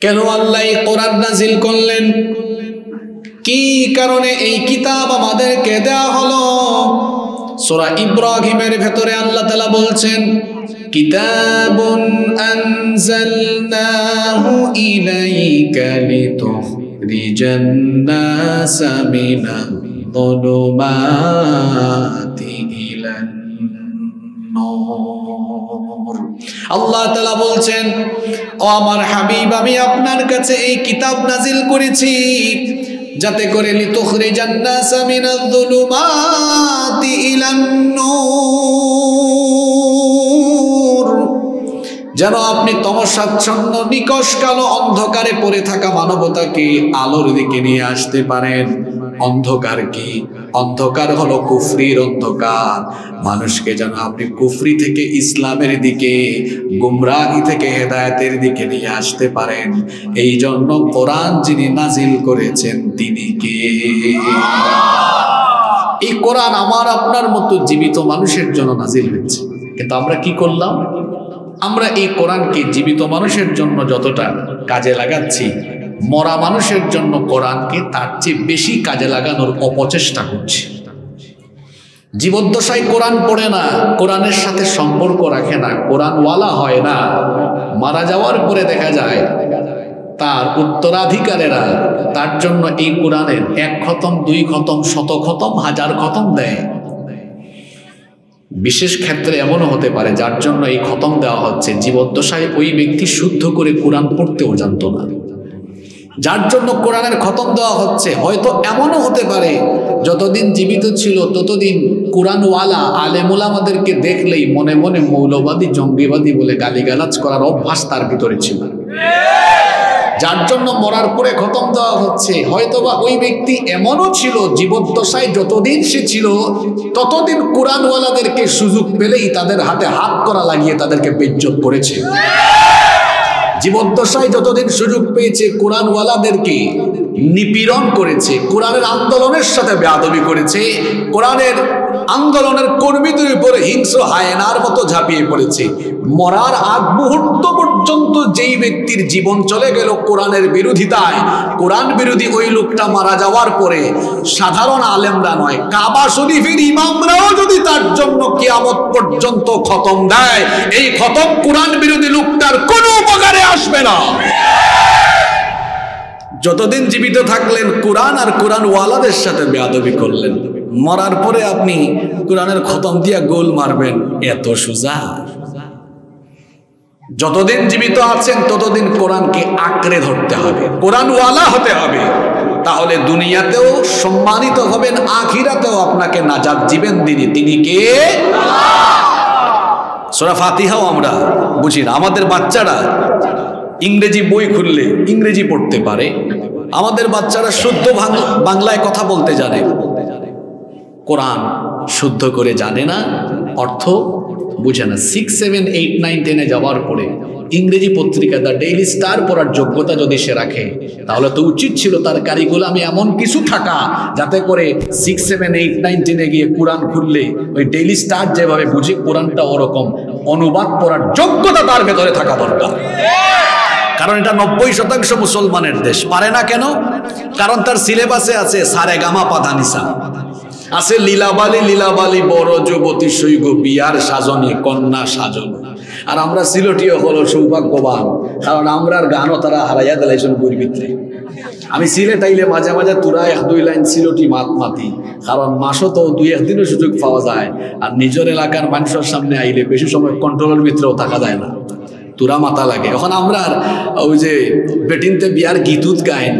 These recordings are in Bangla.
কেন আল্লাহ কোরআন নাজিল করলেন? কি কারণে এই কিতাব আমাদেরকে দেয়া হলো? সোরা ইব্রাহিমের ভেতরে আল্লাহ তালা বলছেন, কিতাবুন আনজালনাহু ইলাইকা লিতুখরিজান নাসা মিনাল যুলুমাতি আল্লাহ তাআলা বলছেন, ও আমার হাবিব, আমি আপনার কাছে এই কিতাব নাজিল করেছি যাতে করে লিতুখরিজান নাসা মিনাল ইলান নূর। যেন আপনি তমসাচ্ছন্ন নিকশ কালো অন্ধকারে পড়ে থাকা মানবতাকে আলোর দিকে নিয়ে আসতে পারেন। অন্ধকার কি? অন্ধকার হলো কুফরির অন্ধকার। মানুষকে যেন আপনি কুফরি থেকে ইসলামের দিকে, গুমরাহি থেকে হেদায়েতের দিকে নিয়ে আসতে পারেন। এই জন্য কোরআন যিনি নাজিল করেছেন, তিনি কে? এই কোরআন আমার আপনার মতো জীবিত মানুষের জন্য নাজিল হয়েছে। কিন্তু আমরা কি করলাম? আমরা এই কোরআনকে জীবিত মানুষের জন্য যতটা কাজে লাগাচ্ছি মরা মানুষের জন্য কোরআনকে তার চেয়ে বেশি কাজে লাগানোর অপচেষ্টা করছে। জীবদ্দশায় কোরআন পড়ে না, কোরআনের সাথে সম্পর্ক রাখে না, কোরআনওয়ালা হয় না, মারা যাওয়ার পরে দেখা যায় তার উত্তরাধিকারেরা তার জন্য এই কোরআনের এক খতম, দুই খতম, শত খতম, হাজার খতম দেয়। বিশেষ ক্ষেত্রে এমনও হতে পারে, যার জন্য এই খতম দেওয়া হচ্ছে। জীবদ্দশায় ওই ব্যক্তি শুদ্ধ করে কোরআন পড়তেও জানতো না। যার জন্য কোরআনের খতম দেওয়া হচ্ছে। হয়তো এমনও হতে পারে, যতদিন জীবিত ছিল, ততদিন কোরআনওয়ালা, আলেমুল আমাদেরকে দেখলেই মনে মনে মৌলবাদী, জঙ্গিবাদী বলে গালিগালাজ করার অভ্যাস তার ভিতরে ছিল। যার জন্য মরার পরে খতম দেওয়া হচ্ছে। হয়তোবা ওই ব্যক্তি এমনও ছিল, জীবদ্দশায় যতদিন সে ছিল, ততদিন কোরআনওয়ালাদেরকে সুযোগ পেলেই তাদের হাতে হাত করা লাগিয়ে তাদেরকে বেজ্জত করেছে। জীবদ্দশায় যতদিন সুযোগ পেয়েছে কোরআনওয়ালাদেরকে নিপীড়ন করেছে কোরআনের আন্দোলনের সাথে বেয়াদবি করেছে কোরআনের আন্দোলনের কর্মীদের উপরে হিংস্র হায়নার মতো ঝাঁপিয়ে পড়েছে। মরার আগ মুহূর্ত পর্যন্ত যেই ব্যক্তির জীবন চলে গেল কোরআনের বিরোধিতায়, কোরআন বিরোধী ওই লোকটা মারা যাওয়ার পরে সাধারণ আলেমরা নয়, কাবা শরীফের ইমামরাও যদি তার জন্য কিয়ামত পর্যন্ত খতম দেয়, এই খতম কোরআন বিরোধী লোকটার কোনো উপকারে আসবে না। যতদিন জীবিত থাকলেন কোরআন আর কোরআন ওয়ালাদের সাথে বেয়াদবি করলেন। মরার পরে আপনি কোরআনের খতম দিয়া গোল মারবেন, এত সোজা। যতদিন জীবিত আছেন, ততদিন কোরআনকে আঁকড়ে ধরতে হবে কোরআন ওয়ালা হতে হবে। তাহলে দুনিয়াতেও সম্মানিত হবেন, আখিরাতেও আপনাকে নাজাদ জীবেন দিনি তিনি কে? সোরা ফাতিহাও আমরা বুঝি না। আমাদের বাচ্চারা ইংরেজি বই খুললে ইংরেজি পড়তে পারে। আমাদের বাচ্চারা শুদ্ধ বাংলায় কথা বলতে জানে। কোরআন শুদ্ধ করে জানে না, অর্থ বুঝে না। সিক্স সেভেন এইট নাইন টেনে যাওয়ার পরে ইংরেজি পত্রিকা দ্য ডেইলি স্টার পড়ার যোগ্যতা যদি সে রাখে, তাহলে তো উচিত ছিল তার কারিকুলামে এমন কিছু থাকা, যাতে করে সিক্স সেভেন এইট নাইন টেনে গিয়ে কোরআন খুললে ওই ডেইলি স্টার যেভাবে বুঝে কোরআনটা ওরকম অনুবাদ পড়ার যোগ্যতা তার ভেতরে থাকা দরকার। কারণ এটা নব্বই শতাংশ মুসলমানের দেশ। পারে না কেন? কারণ তার সিলেবাসে আছে সারে গামা পাধানিসা আছে লীলাবালি লীলাবালি বড় যুবতী সৈগ বিয়ার সাজনী, কন্যা সাজন। আর আমরা সিলটিও হলো সৌভাগ্যবান, কারণ আমরার গানও তারা হারাইয়া দিলাইছেন বইর আমি সিলেট আইলে মাঝে মাঝে তুরা এক দুই লাইন সিলটি মাত মাতি, কারণ মাসও তো দুই একদিনও সুযোগ পাওয়া যায়, আর নিজের এলাকার মানুষের সামনে আইলে বেশি সময় কন্ট্রোলের ভিতরেও থাকা যায় না। তুরা মাথা লাগে। এখন আমরা ওই যে বেটিনতে বিয়ার গীতুত গায়েন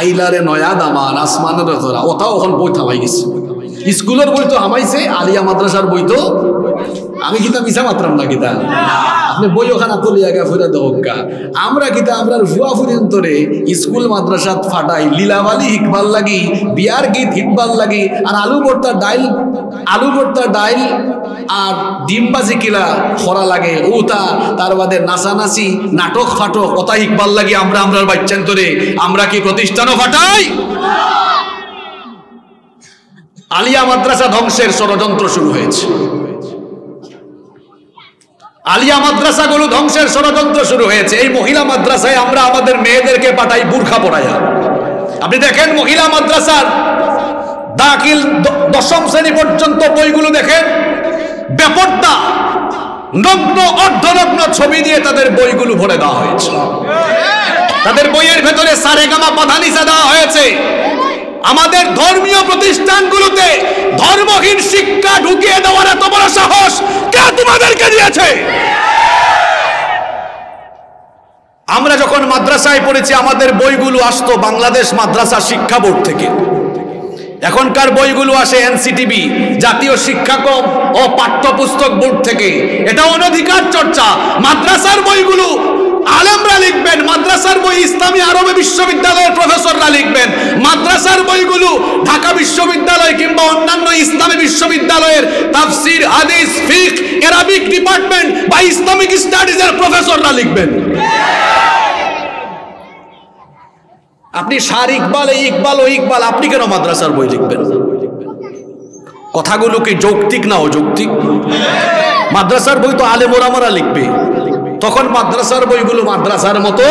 আইলারে নয়া দামান, আসমানের ওটাও এখন বই থামাই গেছে। স্কুলের বই তো হামাইছে আলিয়া মাদ্রাসার বই তো। আমি কিতা মিশা মাত্রাম না কিতা? আপনি বই ওখানে তুলিয়া গা ফুরা দহকা আমরা কিতা, আমরা ভুয়া ফুরিয়ন্তরে স্কুল মাদ্রাসাত ফাটাই, লীলাবালি হিকবাল লাগি, বিয়ার গীত হিকবাল লাগি, আর আলু ভর্তা ডাইল, আলু ভর্তা ডাইল আর ডিমবাজি কিলা খরা লাগে ওটা তার বাদে নাচানাচি, নাটক ফাটক কথা হিকবাল লাগি আমরা আমরার বাচ্চান্তরে। আমরা কি প্রতিষ্ঠানও ফাটাই? আলিয়া মাদ্রাসা ধ্বংসের ষড়যন্ত্র শুরু হয়েছে। আলিয়া মাদ্রাসাগুলো ধ্বংসের ষড়যন্ত্র শুরু হয়েছে। এই মহিলা মাদ্রাসায় আমরা আমাদের মেয়েদেরকে পাঠাই বুর্খা পড়াইয়া। আপনি দেখেন মহিলা মাদ্রাসার দাখিল দশম শ্রেণি পর্যন্ত বইগুলো দেখেন। ব্যাপারটা নগ্ন, অর্ধনগ্ন ছবি দিয়ে তাদের বইগুলো ভরে দেওয়া হয়েছে। তাদের বইয়ের ভেতরে সারেগামা পাধানিসা দেওয়া হয়েছে। আমাদের ধর্মীয় প্রতিষ্ঠানগুলোতে ধর্মহীন শিক্ষা ঢুকিয়ে দেওয়ার এত বড় সাহস কে তোমাদেরকে দিয়েছে? আমরা যখন মাদ্রাসায় পড়েছি, আমাদের বইগুলো আসতো বাংলাদেশ মাদ্রাসা শিক্ষা বোর্ড থেকে। এখনকার বইগুলো আসে এনসিটিভি, জাতীয় শিক্ষাক্রম ও পাঠ্যপুস্তক বোর্ড থেকে। এটা অনধিকার চর্চা। মাদ্রাসার বইগুলো আলেমরা লিখবেন, মাদ্রাসার বই ইসলামী আরবে বিশ্ববিদ্যালয়ের প্রফেসররা লিখবেন। মাদ্রাসার বইগুলো ঢাকা বিশ্ববিদ্যালয় কিংবা অন্যান্য ইসলামী বিশ্ববিদ্যালয়ের তাফসির, হাদিস, ফিক, এরাবিক ডিপার্টমেন্ট বা ইসলামিক স্টাডিজের প্রফেসররা লিখবেন। আপনি সার ইকবাল, এই ইকবাল, ও ইকবাল, আপনি কেন মাদ্রাসার বই লিখবেন? কথাগুলো কি যৌক্তিক না অযৌক্তিক? মাদ্রাসার বই তো আলে মোরামারা লিখবে। তখন মাদ্রাসার বইগুলো মাদ্রাসার মতো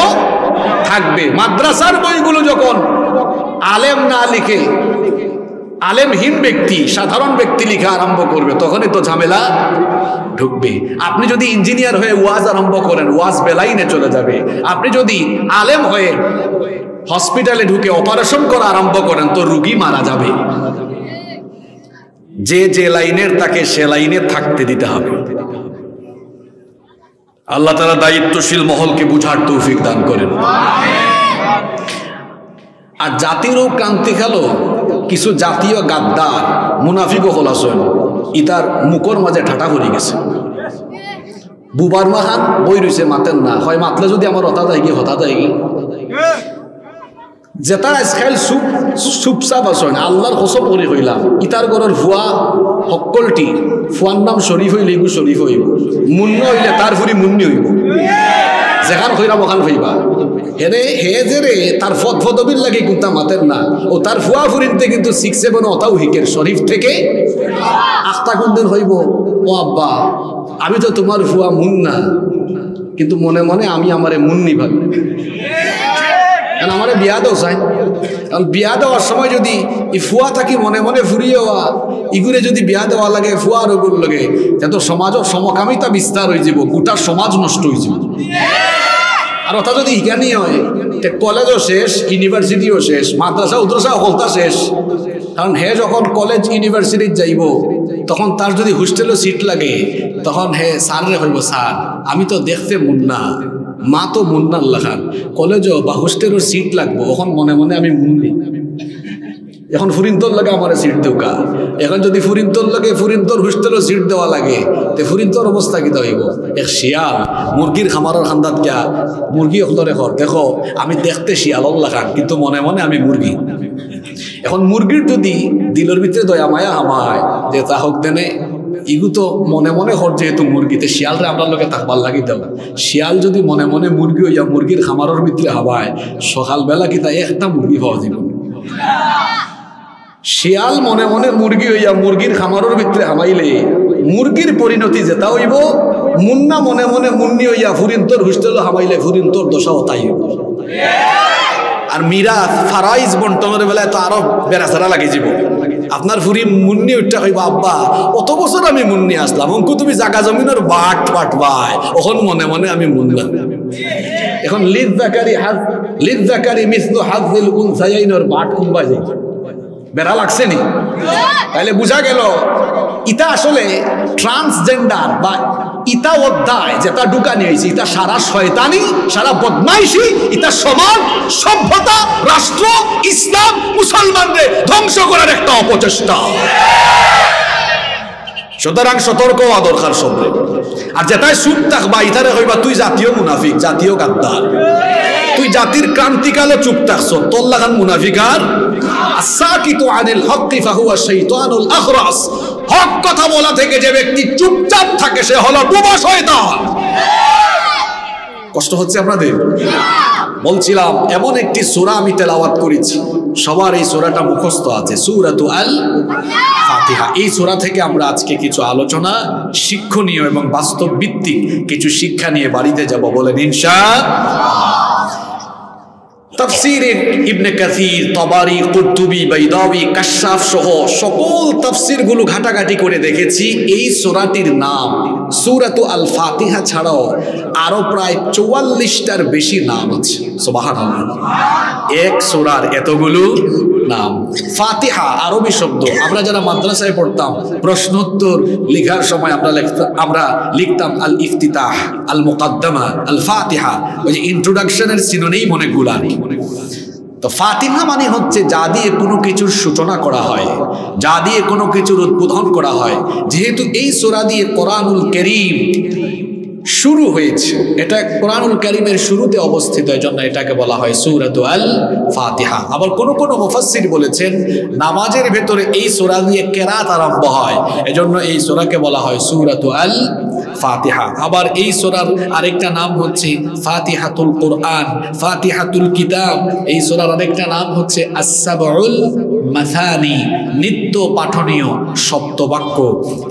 থাকবে। মাদ্রাসার বইগুলো যখন আলেম না লিখে, আলেমহীন ব্যক্তি, সাধারণ ব্যক্তি লিখা আরম্ভ করবে, তখনই তো ঝামেলা ঢুকবে। আপনি যদি ইঞ্জিনিয়ার হয়ে ওয়াজ আরম্ভ করেন, ওয়াজ বেলাইনে চলে যাবে। আপনি যদি আলেম হয়ে হসপিটালে ঢুকে অপারেশন করা আরম্ভ করেন, তো রুগী মারা যাবে। যে যে লাইনের তাকে সে লাইনে থাকতে দিতে হবে। আল্লাহ তারা দায়িত্বশীল মহলকে বুঝার তৌফিক দান করেন। আর জাতিরও ক্রান্তি খেল কিছু জাতীয় গাদ্দার মুনাফিকও হলাসন, ইতার মুখর মাঝে ঠাটা হয়ে গেছে। বুবার মাহাত বই রয়েছে মাতেন না। হয় মাতলে যদি আমার হতা যায় কি হতা যায় কি যেটা আজকাল চুপ চুপচাপ আছেন আল্লাহর কসম করে হইলাম ইতার ঘরের ফুয়া সকলটি ফুয়ার নাম শরীফ হইলে ইগু শরীফ হইব মুন্ন হইলে তার ফুরি মুন্নি হইব যেখান হইলাম ওখান হইবা হেরে হে যে রে তার ফদ ফদবির লাগে কিন্তু মাতের না। ও তার ফুয়া ফুরিনতে কিন্তু সিক্স সেভেন অতাও হিকের শরীফ থেকে আখটা কোন দিন হইব? ও আব্বা আমি তো তোমার ফুয়া মুন্না। কিন্তু মনে মনে আমি আমারে মুন্নি ভাবি। কারণ আমার বিয়া দেও চাই। কারণ বিয়া দেওয়ার সময় যদি ই ফুয়া থাকি মনে মনে ফুরিয়ে হওয়া ইগুরে যদি বিয়া দেওয়া লাগে, ফুয়া আর ওগুর লাগে তো সমাজের সমকামিতা বিস্তার হয়ে যাব, গোটা সমাজ নষ্ট হয়ে যাব। আর ওটা যদি ইকানি হয় কলেজও শেষ, ইউনিভার্সিটিও শেষ, মাদ্রাসা, উদ্রাসা হলতা শেষ। কারণ হে যখন কলেজ ইউনিভার্সিটির যাইব, তখন তার যদি হোস্টেলও সিট লাগে, তখন হে স্যাররে হইব, স্যার, আমি তো দেখতে মুন্না। মা তো মুন্নার লাখান কলেজও বা হোস্টেলের সিট লাগবো, এখন মনে মনে আমি মুন্নি। এখন ফুরিন্তর লাগে আমার সিট দেউকা এখন যদি ফুরিন্তর লাগে ফুরিন্তর হোস্টেলও সিট দেওয়া লাগে, তে ফুরিন্তর অবস্থা কি হইব? এক শিয়াল, মুরগির খামারের খান্দাত গিয়া মুরগি অকলরে ঘর, দেখো, আমি দেখতে শিয়াল লাগান কিন্তু মনে মনে আমি মুরগি। এখন মুরগির যদি দিলের ভিতরে দয়া মায়া হামায়, যে তা হোক দেনে ইগু তো মনে মনে হর যেহেতু মুরগিতে, শিয়ালরে আপনার লোকে থাকবার লাগি দাও শিয়াল যদি মনে মনে মুরগি হইয়া মুরগির খামারের ভিতরে হাবায় সকালবেলা কি তা একটা মুরগি পাওয়া যাব শিয়াল মনে মনে মুরগি হইয়া মুরগির খামারের ভিতরে হামাইলে মুরগির পরিণতি যেটা হইব, মুন্না মনে মনে মুন্নি হইয়া ফুরিন্তর হুস্টেল হামাইলে ফুরিন্তর দশাও তাই হইব। আর মিরাজ ফারাইজ বন্টনের বেলায় তো আরও বেড়াচারা লাগে যাব আপনার ফুরি মুন্নি উঠতে হইব আব্বা অত বছর আমি মুন্নি আসলাম অঙ্কু তুমি জাগা জমিনের বাট বাট বাই। ওখন মনে মনে আমি মুন্না। এখন লিদ জাকারি হাজ লিদ জাকারি মিসলু হাজিল উনসাইনের বাট কুম্বা যাই বেড়া লাগছে নি? তাইলে বুঝা গেল ইটা আসলে ট্রান্সজেন্ডার বা ইটা অধ্যায় যেটা ঢুকানি হয়েছে ইটা সারা শয়তানি, সারা বদমাইশি ইটা সমাজ, সভ্যতা, রাষ্ট্র, ইসলাম, মুসলমানদের ধ্বংস করার একটা অপচেষ্টা। সুতরাং সতর্ক হওয়া দরকার সবরে। আর যেটাই সুখ থাকবা ইতারে হইবা তুই জাতীয় মুনাফিক, জাতীয় গাদ্দার। তুই জাতির ক্রান্তিকালে চুপ থাকছ। তোর লাগান মুনাফিকার। আসাকিতু আনিল হক্কি ফাহুয়া শাইতানুল আখরাস। হক কথা বলা থেকে যে ব্যক্তি চুপচাপ থাকে, সে হলো বোবা শয়তান। কষ্ট হচ্ছে আপনাদের? বলছিলাম, এমন একটি সূরা আমি তেলাওয়াত করেছি। সবার এই সোরাটা মুখস্থ আছে, সুরাতু আল ফাতিহা। এই সোরা থেকে আমরা আজকে কিছু আলোচনা, শিক্ষণীয় এবং বাস্তব ভিত্তিক কিছু শিক্ষা নিয়ে বাড়িতে যাব বলেন ইনশা তাফসিরে ইবনে কাসির, তবারি, কুরতুবি বৈদাবি কাশাফ সহ সকল তাফসিরগুলো ঘাটাঘাটি করে দেখেছি। এই সোরাটির নাম, সূরাতু আল ফাতিহা ছাড়াও আরও প্রায় চুয়াল্লিশটার বেশি নাম আছে। সুবহানাল্লাহ। এক সোরার এতগুলো নাম। ফাতিহা, আরবি শব্দ। আমরা যারা মাদ্রাসায় পড়তাম, প্রশ্নোত্তর লেখার সময় আমরা আমরা লিখতাম আল ইফতিতাহ আল মুকাদ্দামা আল ফাতিহা ওই যে ইন্ট্রোডাকশনের সিনোনেই অনেকগুলো আনি তো ফাতিহা মানে হচ্ছে যা দিয়ে কোনো কিছুর সূচনা করা হয়, যা দিয়ে কোনো কিছুর উদ্বোধন করা হয়। যেহেতু এই সোরা দিয়ে কোরআনুল করিম শুরু হয়েছে। এটা কোরআনুল করিমের শুরুতে অবস্থিত এই জন্য এটাকে বলা হয় সুরাত আল ফাতিহা আবার কোন কোন মুফাসসির বলেছেন, নামাজের ভেতরে এই সোরা দিয়ে কেরাত আরম্ভ হয়। এজন্য এই সোরাকে বলা হয় সুরাত আল ফাতিহা আবার এই সোরার আরেকটা নাম হচ্ছে ফাতিহাতুল কোরআন, ফাতিহাতুল কিতাব। এই সোরার আরেকটা নাম হচ্ছে আসাবুল মাথানি নিত্য পাঠনীয় সপ্তবাক্য।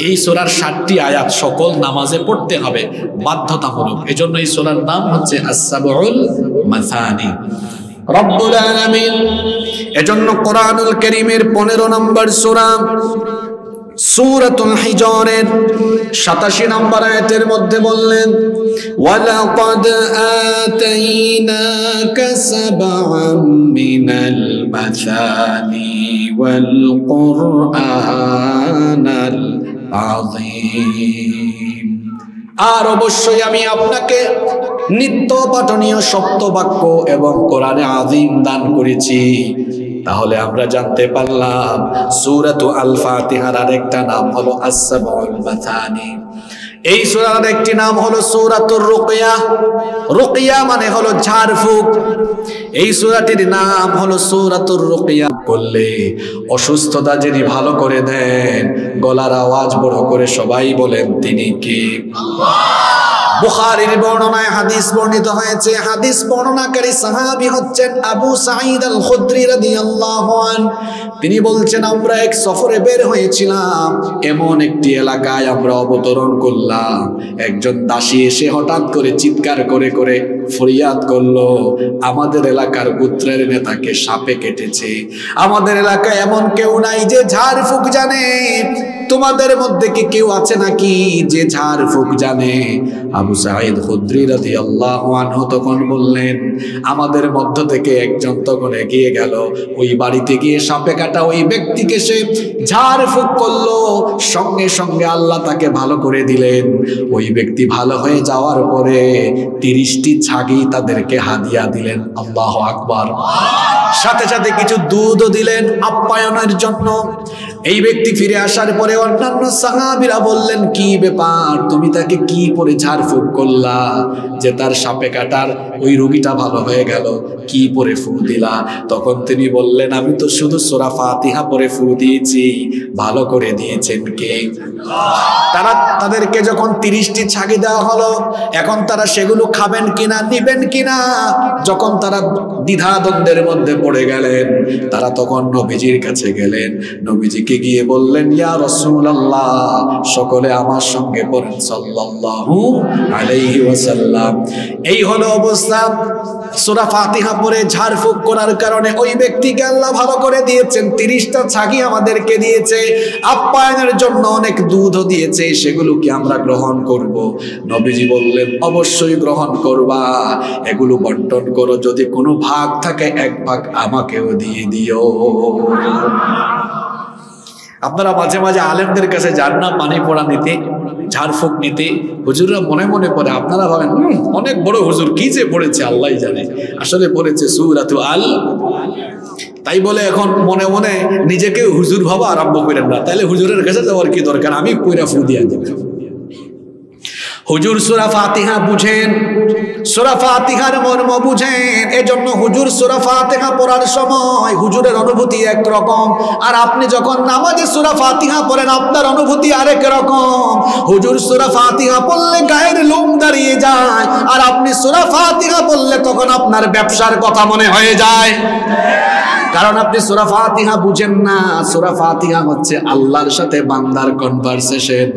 এই সোরার ষাটটি আয়াত সকল নামাজে পড়তে হবে। বাধ্যতামূলক। এজন্য এই সোরার নাম হচ্ছে আসাবুল আলামিন এজন্য কোরআনুল করিমের পনেরো নম্বর সোরা সাতাশি নম্বর আয়াতের মধ্যে বললেন, ওয়ালাকাদ আতাইনাকা সাবআম মাসানি আর অবশ্যই আমি আপনাকে নিত্য পাঠনীয় সপ্ত বাক্য এবং কোরআনে আজিম দান করেছি। তাহলে আমরা জানতে পারলাম সুরাত আল ফাতিহার আরেকটা নাম হলো আসাবুল মাথানি। এই সুরার একটি নাম হলো সুরাতুর রুকিয়া। রুকিয়া মানে হলো ঝাড়ফুঁক। এই সুরাটির নাম হলো সুরাতুর রুকিয়া। বললে, অসুস্থতা যিনি ভালো করে দেন, গলার আওয়াজ বড় করে সবাই বলেন, তিনি কে? বুখারীর বর্ণনায় হাদিস বর্ণিত হয়েছে। হাদিস বর্ণনাকারী সাহাবী হচ্ছেন আবু সাঈদ আল খুদরি রাদিয়াল্লাহু আন। তিনি বলছেন, আমরা এক সফরে বের হয়েছিলাম। এমন একটি এলাকায় আমরা অবতরণ করলাম। একজন দাসী এসে হঠাৎ করে চিৎকার করে করে ফরিয়াদ করল, আমাদের এলাকার গোত্রের নেতাকে সাপে কেটেছে। আমাদের এলাকায় এমন কেউ নাই যে ঝাড় ফুক জানে। তোমাদের মধ্যে কি কেউ আছে নাকি যে ঝাড় ফুক জানে? আবু সাঈদ খুদ্রি রাদিয়াল্লাহু আনহু তখন বললেন, আমাদের মধ্য থেকে একজন তখন এগিয়ে গেল। ওই বাড়িতে গিয়ে সাপে কাটা ওই ব্যক্তিকে সে ঝাড় ফুক করল। সঙ্গে সঙ্গে আল্লাহ তাকে ভালো করে দিলেন। ওই ব্যক্তি ভালো হয়ে যাওয়ার পরে তিরিশটি ছাগি তাদেরকে হাদিয়া দিলেন। আল্লাহ আকবার। সাথে সাথে কিছু দুধও দিলেন আপ্যায়নের জন্য। এই ব্যক্তি ফিরে আসার পরে অন্যান্য সাহাবিরা বললেন, কি ব্যাপার? তুমি তাকে কি পরে ঝাড়ফুঁক করলা যে তার সাপে কাটার ওই রোগীটা ভালো হয়ে গেল? কি পরে ফু দিলা? তখন তিনি বললেন, আমি তো শুধু সোরা ফাতিহা পরে ফু দিয়েছি, ভালো করে দিয়েছেন কে? তারা তাদেরকে যখন তিরিশটি ছাগি দেওয়া হলো, এখন তারা সেগুলো খাবেন কিনা, নিবেন কিনা, যখন তারা দ্বিধাদ্বন্দ্বের মধ্যে পড়ে গেলেন, তারা তখন নবীজির কাছে গেলেন। নবীজিকে গিয়ে বললেন, ইয়া রাসূলুল্লাহ, সকলে আমার সঙ্গে পড়েন সাল্লাল্লাহু আলাইহি ওয়াসাল্লাম। এই হলো অবস্থা। সূরা ফাতিহা পড়ে ঝাড়ফুঁক করার কারণে ওই ব্যক্তিকে আল্লাহ ভালো করে দিয়েছেন। তিরিশটা ছাগি আমাদেরকে দিয়েছে। আপ্যায়নের জন্য অনেক দুধও দিয়েছে। সেগুলো কি আমরা গ্রহণ করব। নবীজি বললেন, অবশ্যই গ্রহণ করবা। এগুলো বন্টন করো। যদি কোনো ভাগ থাকে, এক ভাগ আমাকেও দিয়ে দিও। আপনারা মাঝে মাঝে আলেমদের কাছে যান না, পানি পড়া নিতে ঝাড়ফুঁক নিতে। হুজুররা মনে মনে পড়ে আপনারা ভাবেন অনেক বড় হুজুর, কি যে পড়েছে আল্লাহ জানে। আসলে পড়েছে সুরাতু আল। তাই বলে এখন মনে মনে নিজেকে হুজুর ভাবা আরম্ভ করেন না। তাহলে হুজুরের কাছে যাওয়ার কি দরকার? আমি পুরা ফু দিয়া দেব হুজুর সুরা ফাতিহা বুঝেন। সুরা ফাতিহার মর্ম বুঝেন। এজন্য হুজুর সুরা ফাতিহা পড়ার সময় হুজুরের অনুভূতি এক রকম আর আপনি যখন নামাজে সুরা ফাতিহা পড়েন, আপনার অনুভূতি আরেক রকম। হুজুর সুরা ফাতিহা পড়লে গায়ের লোম দাঁড়িয়ে যায়। আর আপনি সুরা ফাতিহা পড়লে তখন আপনার ব্যবসার কথা মনে হয়ে যায়। কারণ আপনি সুরা ফাতিহা বুঝেন না। সুরা ফাতিহা হচ্ছে আল্লাহর সাথে বান্দার কনভারসেশন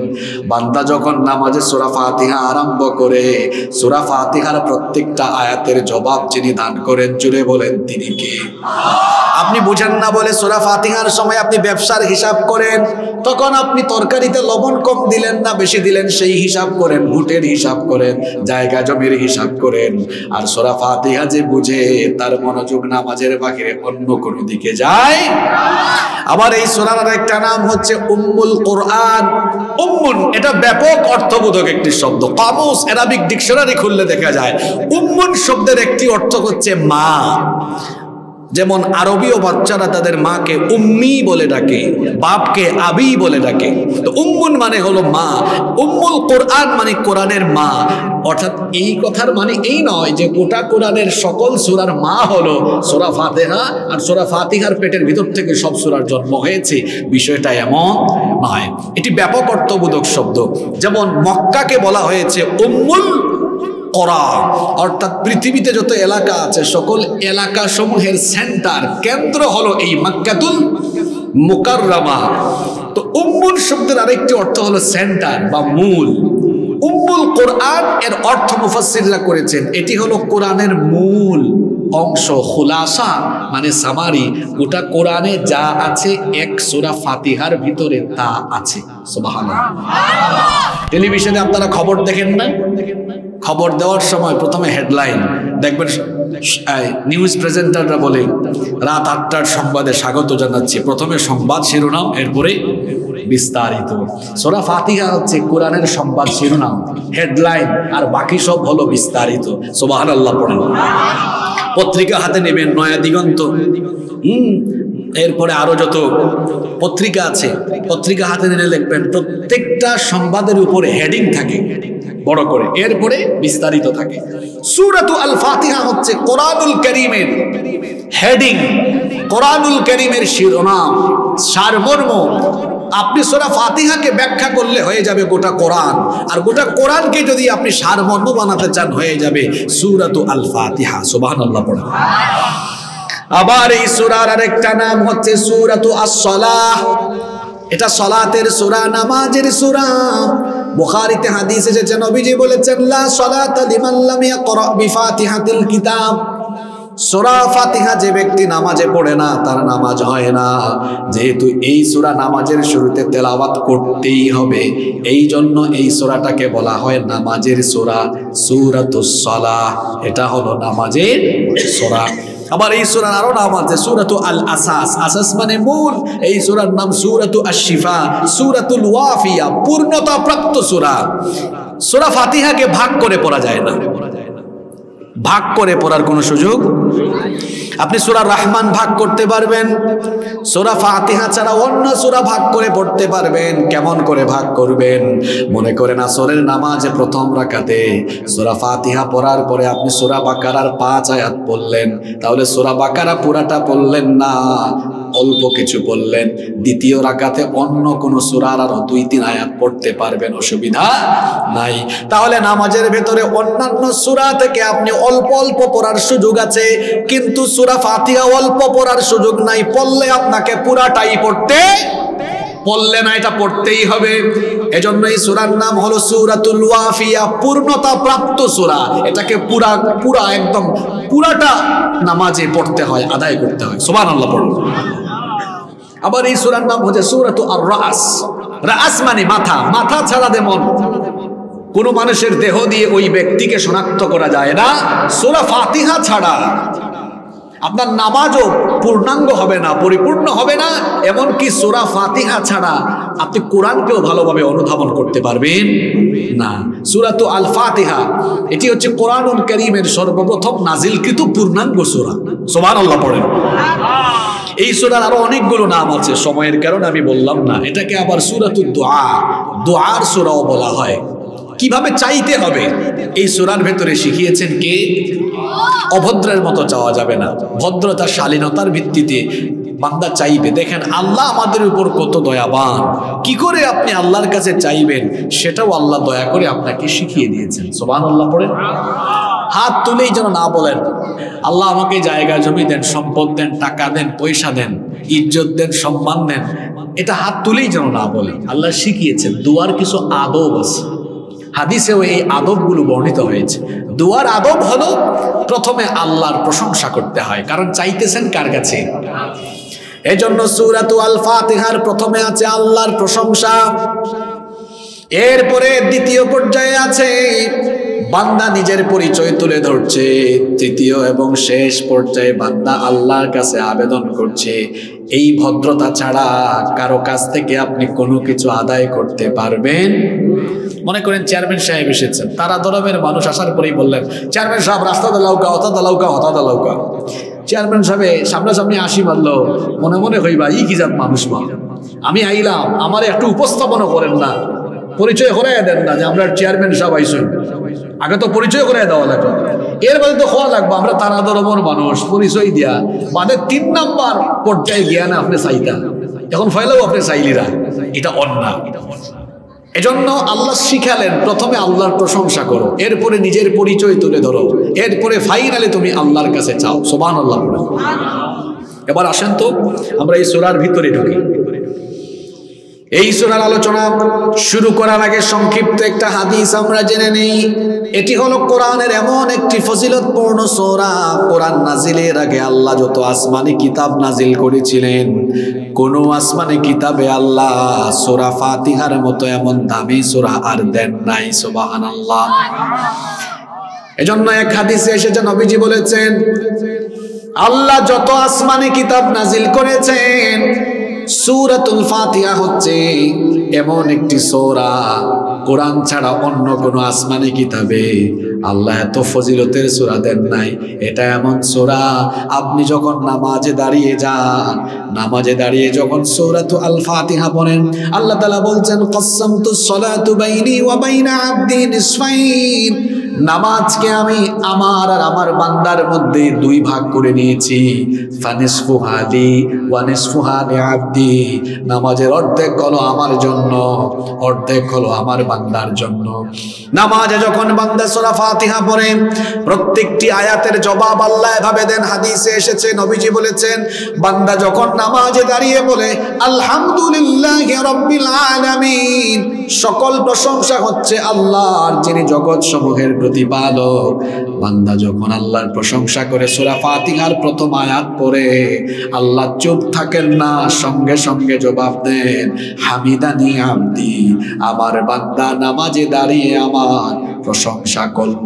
বান্দা যখন নামাজে সুরা ফাতিহা আরম্ভ করে সুরা ফাতিহার প্রত্যেকটা আয়াতের জবাব যিনি দান করেন, জুড়ে বলেন তিনি কে? আপনি বুঝেন না বলে সুরা ফাতিহার সময় আপনি ব্যবসার হিসাব করেন, তখন আপনি তরকারিতে লবণ কম দিলেন না বেশি দিলেন, সেই হিসাব করেন, ভুটের হিসাব করেন, জায়গা জমির হিসাব করেন। আর সোরা ফাতিহা যে বুঝে, তার মনোযোগ নামাজের বাহিরে অন্য কোনো দিকে যায় আবার এই সোরার একটা নাম হচ্ছে উম্মুল কোরআন। উম্মুন, এটা ব্যাপক অর্থবোধক একটি শব্দ। কামুস অ্যারাবিক ডিকশনারি খুললে দেখা যায়। উম্মুন শব্দের একটি অর্থ হচ্ছে মা। যেমন আরবীয় বাচ্চারা তাদের মাকে উম্মি বলে ডাকে, বাপকে আবি বলে ডাকে। তো মানে হলো মা। উম্মুল কোরআন মানে কোরআনের মা। অর্থাৎ এই কথার মানে এই নয় যে গোটা কোরআনের সকল সুরার মা হলো সোরা ফাতেহা আর সোরা ফাতিহার পেটের ভিতর থেকে সব সুরার জন্ম হয়েছে। বিষয়টা এমন নয়। এটি ব্যাপক অর্থবোধক শব্দ। যেমন মক্কাকে বলা হয়েছে উম্মুল করা। অর্থাৎ পৃথিবীতে যত এলাকা আছে, সকল এলাকা সমূহের সেন্টার, কেন্দ্র হলো এই মাক্কাতুল মুকাররামা। তো উম্মুল শব্দের আরেকটি অর্থ হলো সেন্টার বা মূল। উম্মুল কোরআন এর অর্থ মুফাসসিররা করেছেন। এটি হলো কোরআনের মূল অংশ, খুলাসা মানে সামারি। গোটা কোরআনে যা আছে, এক সূরা ফাতিহার ভিতরে তা আছে। টেলিভিশনে আপনারা খবর দেখেন না খবর দেওয়ার সময় প্রথমে হেডলাইন। দেখবেন নিউজ প্রেজেন্টাররা বলে, রাত আটটার সংবাদে স্বাগত জানাচ্ছি। প্রথমে সংবাদ শিরোনাম, এরপরে বিস্তারিত। সোরা ফাতিহা হচ্ছে কোরআনের সংবাদ শিরোনাম হেডলাইন আর বাকি সব হলো বিস্তারিত। সোবাহান আল্লাহ পড়েন। পত্রিকা হাতে নেবেন নয়া দিগন্ত। হুম এরপরে আরও যত পত্রিকা আছে, পত্রিকা হাতে নিলে লিখবেন প্রত্যেকটা সংবাদের উপরে হেডিং থাকে, বড় করে। এরপরে বিস্তারিত থাকে। সুরাতু আল ফাতিহা হচ্ছে কোরআনুল করিমের হেডিং, কোরআনুল করিমের শিরোনাম, সারমর্ম। আপনি সোরা ফাতিহাকে ব্যাখ্যা করলে হয়ে যাবে গোটা কোরআন। আর গোটা কোরআনকে যদি আপনি সারমর্ম বানাতে চান, হয়ে যাবে সুরাতু আল ফাতিহা সুবহানাল্লাহ, পড়া। আবার এই সুরার আরেকটা নাম হচ্ছে সুরাতু এটা সলাতের সূরা, নামাজের সুরা। বুখারীতে হাদিস এসেছে, নবীজি বলেছেন, লা সালাতা লিমান লাম ইয়াকরা বিফাতিহাতিল কিতাব। সূরা ফাতিহা যে ব্যক্তি নামাজে পড়ে না, তার নামাজ হয় না। যেহেতু এই সূরা নামাজের শুরুতে তেলাওয়াত করতেই হবে এই জন্য এই সূরাটাকে বলা হয় নামাজের সূরা সূরাতুস সালাহ এটা হলো নামাজের সূরা। আবার এই সুরার আরও নাম আছে, সুরাত আল আসাস আসাস মানে মূল। এই সুরার নাম সুরাত আশিফা সুরাতুল ওয়াফিয়া পূর্ণতা প্রাপ্ত সুরা। সুরা ফাতিহাকে ভাগ করে পড়া যায় না। ভাগ করে পড়ার কোনো সুযোগ? আপনি সুরা রহমান ভাগ করতে পারবেন, সুরা ফাতিহা ছাড়া অন্য সোরা ভাগ করে পড়তে পারবেন। কেমন করে ভাগ করবেন? মনে করেন আসরের নামাজে প্রথম রাখাতে সুরা ফাতিহা পড়ার পরে আপনি সোরা বাকারার পাঁচ আয়াত পড়লেন। তাহলে সোরা বাকারা পুরাটা পড়লেন না। অল্প কিছু বললেন, দ্বিতীয় রাকাতে অন্য কোন সুরার আরও দুই, তিন আয়াত পড়তে পারবেন, অসুবিধা নাই। তাহলে নামাজের ভেতরে অন্যান্য সুরা থেকে আপনি অল্প অল্প পড়ার সুযোগ আছে, কিন্তু সুরা ফাতিহা অল্প পড়ার সুযোগ নাই, পড়লে আপনাকে পুরাটাই পড়তে পড়লে না, এটা পড়তেই হবে। এজন্য এই সুরার নাম হলো সূরাতুল ওয়াফিয়া, পূর্ণতা প্রাপ্ত সূরা। এটাকে পুরা পুরা একদম, পুরাটা নামাজে পড়তে হয়, আদায় করতে হয়। সুবহানাল্লাহ, পড়ুন। আবার এই সুরার নাম হচ্ছে সুরাত আর রাস রাস মানে মাথা। মাথা ছাড়া দেমন। কোন মানুষের দেহ দিয়ে ওই ব্যক্তিকে শনাক্ত করা যায় না। সুরা ফাতিহা ছাড়া। আপনার নামাজও পূর্ণাঙ্গ হবে না, পরিপূর্ণ হবে না, এমনকি সোরা ফাতিহা ছাড়া আপনি কোরআনকেও ভালোভাবে অনুধাবন করতে পারবেন না। সুরা তো আল ফাতিহা এটি হচ্ছে কোরআনুল করিমের সর্বপ্রথম নাজিলকৃত পূর্ণাঙ্গ সুরা। সোমান আল্লাহ পড়েন। এই সুরার আরও অনেকগুলো নাম আছে, সময়ের কারণে আমি বললাম না। এটাকে আবার সুরাতুল দোয়া দোয়ার সুরাও বলা হয়। কীভাবে চাইতে হবে? এই সুরার ভেতরে শিখিয়েছেন কে? অভদ্রের মতো চাওয়া যাবে না। ভদ্রতা, শালীনতার ভিত্তিতে বান্দা চাইবে। দেখেন, আল্লাহ আমাদের উপর কত দয়াবান। কি করে আপনি আল্লাহর কাছে চাইবেন? সেটাও আল্লাহ দয়া করে আপনাকে শিখিয়ে দিয়েছেন। সোবান আল্লাহ পড়েন হাত তুলেই যেন না বলেন। আল্লাহ আমাকে জায়গা, জমি দেন, সম্পদ দেন, টাকা দেন, পয়সা দেন, ইজ্জত দেন, সম্মান দেন। এটা হাত তুলেই যেন না বলে আল্লাহ শিখিয়েছেন, দুয়ার কিছু আদব আছে। হাদিসেও এই আদবগুলো বর্ণিত হয়েছে। দুয়ার আদব হলো প্রথমে আল্লাহর প্রশংসা করতে হয়, কারণ চাইতেছেন কার কাছে? এজন্য সুরাতু আল ফাতিহার প্রথমে আছে আল্লাহর প্রশংসা, এরপরে দ্বিতীয় পর্যায়ে আছে বান্দা নিজের পরিচয় তুলে ধরছে, তৃতীয় এবং শেষ পর্যায়ে বান্দা আল্লাহর কাছে আবেদন করছে। এই ভদ্রতা ছাড়া কারও কাছ থেকে আপনি কোনো কিছু আদায় করতে পারবেন মনে করেন চেয়ারম্যান সাহেব এসেছেন। তারা দরমের মানুষ আসার পরেই বললেন, চেয়ারম্যান সাহেব, রাস্তা দালাউকা হতা দালাউকা হতা দালাউকা চেয়ারম্যান সাহেব সামনাসামনি আসি মারলো, মনে মনে হইবা ই কি যান মানুষ মা আমি আইলাম, আমার একটু উপস্থাপনা করেন না, পরিচয় করে দেন না যে আমরা চেয়ারম্যান সাহেব আইসুন। আগে তো পরিচয় করে দেওয়া লাগবে। এর বাদে তো হওয়া লাগবে, আমরা তারা ধরমর মানুষ, পরিচয় দিয়া মানে তিন নাম্বার পর্যায়ে গিয়া না আপনি চাইতা। এখন ফাইলেও আপনি চাইলিরা এটা অন্যায়। এজন্য আল্লাহ শিখালেন, প্রথমে আল্লাহর প্রশংসা করো, এরপরে নিজের পরিচয় তুলে ধরো, এরপরে ফাইনালে তুমি আল্লাহর কাছে চাও। সোবান আল্লাহ এবার আসেন তো, আমরা এই সোরার ভিতরে ঢুকি। এই সোনার আলোচনা শুরু করার আগে সংক্ষিপ্ত একটা হাদিস আমরা জেনে নেই। এটি হলো কোরআনের এমন একটি ফজিলতপূর্ণ সোরা। কোরআন নাজিলের আগে আল্লাহ যত আসমানি কিতাব নাজিল করেছিলেন, কোন আসমানি কিতাবে আল্লাহ সোরা ফাতিহার মতো এমন দামি সোরা আর দেন নাই সোবাহান আল্লাহ এজন্য এক হাদিসে এসেছে, নবীজি বলেছেন, আল্লাহ যত আসমানি কিতাব নাজিল করেছেন সুরাতুল ফাতিহা হচ্ছে এমন একটি সোরা। কোরআন ছাড়া অন্য কোনো আসমানি কিতাবে আল্লাহ এত ফজিলতের সোরা দেন নাই। এটা এমন সোরা, আপনি যখন নামাজে দাঁড়িয়ে যান, নামাজে দাঁড়িয়ে যখন সৌরাতু আল ফাতিহা পড়েন, আল্লাহ তাআলা বলছেন, কসসামতু সলাতু বাইনি ওয়া বাইনা আবদি নামাজকে আমি আমার আর আমার বান্দার মধ্যে দুই ভাগ করে নিয়েছি। নামাজের অর্ধেক হলো আমার জন্য, অর্ধেক হলো আমার বান্দার জন্য। নামাজে যখন বান্দা সূরা ফাতিহা পড়ে। প্রত্যেকটি আয়াতের জবাব আল্লাহ এভাবে দেন। হাদিসে এসেছে, নবীজি বলেছেন, বান্দা যখন নামাজে দাঁড়িয়ে বলে, আলহামদুলিল্লাহি রাব্বিল আলামিন সকল প্রশংসা হচ্ছে আল্লাহর, যিনি জগৎ সমূহের প্রতিপালক। বান্দা যখন আল্লাহর প্রশংসা করে সূরা ফাতিহার প্রথম আয়াত পড়ে, আল্লাহ চুপ থাকেন না, সঙ্গে সঙ্গে জবাব দেন হামিদানি আবদি আমার বান্দা নামাজে দাঁড়িয়ে আমার প্রশংসা করল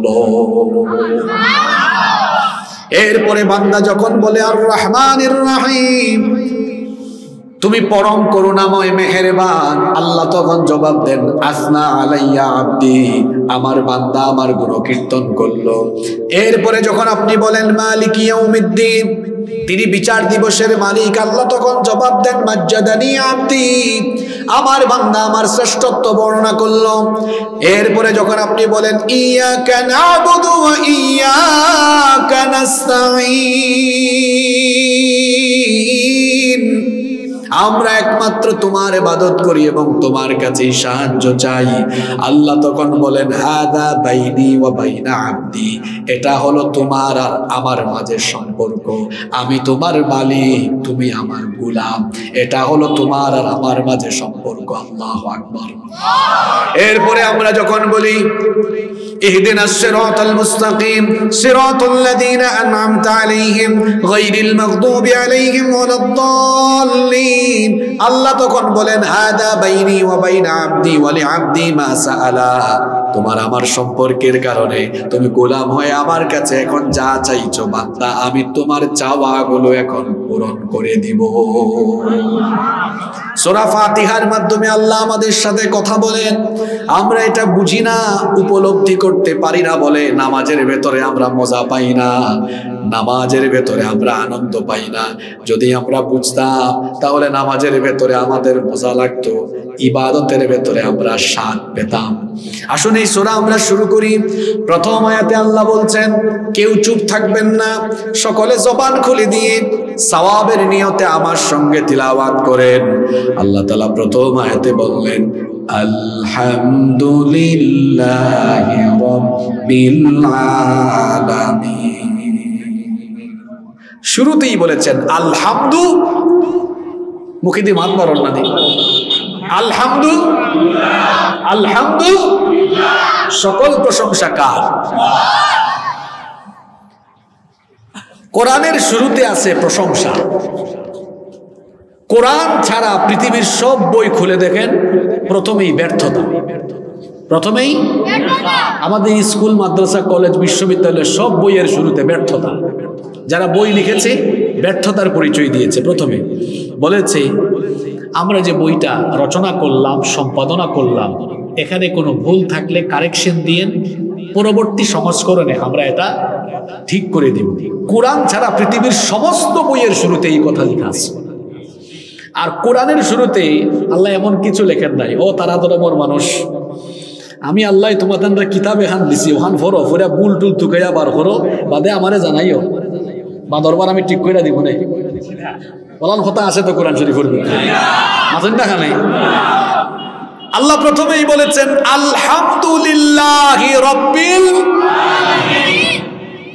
এরপরে বান্দা যখন বলে আর রহমানির রাহিম। তুমি পরম করুণাময় মেহেরবান। আল্লাহ তখন জবাব দেন, আসনা আলাইয়া আব্দি, আমার বান্দা আমার গুণ কীর্তন করল। এরপরে যখন আপনি বলেন, মালিক ইয়াউমিদ্দিন তিনি বিচার দিবসের মালিক, আল্লাহ তখন জবাব দেন, মাজ্জাদানি আব্দি, আমার বান্দা আমার শ্রেষ্ঠত্ব বর্ণনা করল। এরপরে যখন আপনি বলেন ইয়া কেন আবুদু ইয়া কেন আমরা একমাত্র তোমার ইবাদত করি এবং তোমার কাছেই সাহায্য চাই। আল্লাহ তখন বলেন, হাদা বাইনি ওয়া বাইনা আব্দি। এটা হলো তোমার আর আমার মাঝের সম্পর্ক। আমি তোমার মালিক, তুমি আমার গোলাম। এটা হলো তোমার আর আমার মাঝে সম্পর্ক। আল্লাহু আকবার। এরপরে আমরা যখন বলি اهدنا الصراط المستقيم صراط الذين أنعمت عليهم غير المغضوب عليهم ولا الضالين আল্লাহ তখন বলেন হাদা বাইনি ওয়া বাইনা আবদি ওয়া লিআবদি মা সাআলা তোমার আমার সম্পর্কের কারণে তুমি গোলাম হয়ে আমার কাছে এখন যা চাইছো বান্দা, আমি তোমার চাওয়াগুলো এখন পূরণ করে দিব। সোরা মাধ্যমে আল্লাহ আমাদের সাথে কথা বলেন। আমরা এটা বুঝি না, উপলব্ধি করতে পারি না বলে নামাজের ভেতরে আমরা মজা পাই না। নামাজের ভেতরে আমরা আনন্দ পাই না। যদি আমরা বুঝতাম, তাহলে নামাজের ভেতরে আমাদের মজা লাগতো, ইবাদতের ভেতরে আমরা স্বাদ পেতাম। আসুন এই সোরা আমরা শুরু করি। প্রথম আয়াতে আল্লাহ বলছেন, কেউ চুপ থাকবেন না, সকলে জবান খুলে দিয়ে সওয়াবের নিয়তে আমার সঙ্গে তিলাওয়াত করেন। আল্লাহ তাআলা প্রথম আয়াতে বললেন, আলহামদুলিল্লাহ রাব্বিল আলামিন। শুরুতেই বলেছেন, আলহামদু মুখে দিয়ে মাত মারণ না দিন। আলহামদু আলহামদু সকল প্রশংসা কার? কোরআনের শুরুতে আছে প্রশংসা। কোরআন ছাড়া পৃথিবীর সব বই খুলে দেখেন, প্রথমেই ব্যর্থতা। প্রথমেই আমাদের স্কুল, মাদ্রাসা, কলেজ বিশ্ববিদ্যালয়ের সব বইয়ের শুরুতে ব্যর্থতা। যারা বই লিখেছে, ব্যর্থতার পরিচয় দিয়েছে প্রথমে। বলেছে, আমরা যে বইটা রচনা করলাম, সম্পাদনা করলাম, এখানে কোনো ভুল থাকলে কারেকশন দিয়ে পরবর্তী সংস্করণে আমরা এটা ঠিক করে দিব। কোরআন ছাড়া পৃথিবীর সমস্ত বইয়ের শুরুতে এই কথা লেখা আছে। আর কোরআনের শুরুতে আল্লাহ এমন কিছু লেখেন নাই, ও তারা ধর্মর মানুষ আমি আল্লাহ তোমাদের কিতাবে হান দিছি, ওহান ফরো ফোরা বুল টুল তুকাইয়া বার করো, বাদে আমারে জানাইও। বা দরবার আমি ঠিক করে দিব নাই বলান কথা আছে তো কোরআন শরীফের মাথেন দেখা খানে। আল্লাহ প্রথমেই বলেছেন, আলহামদুলিল্লাহ রব্বিল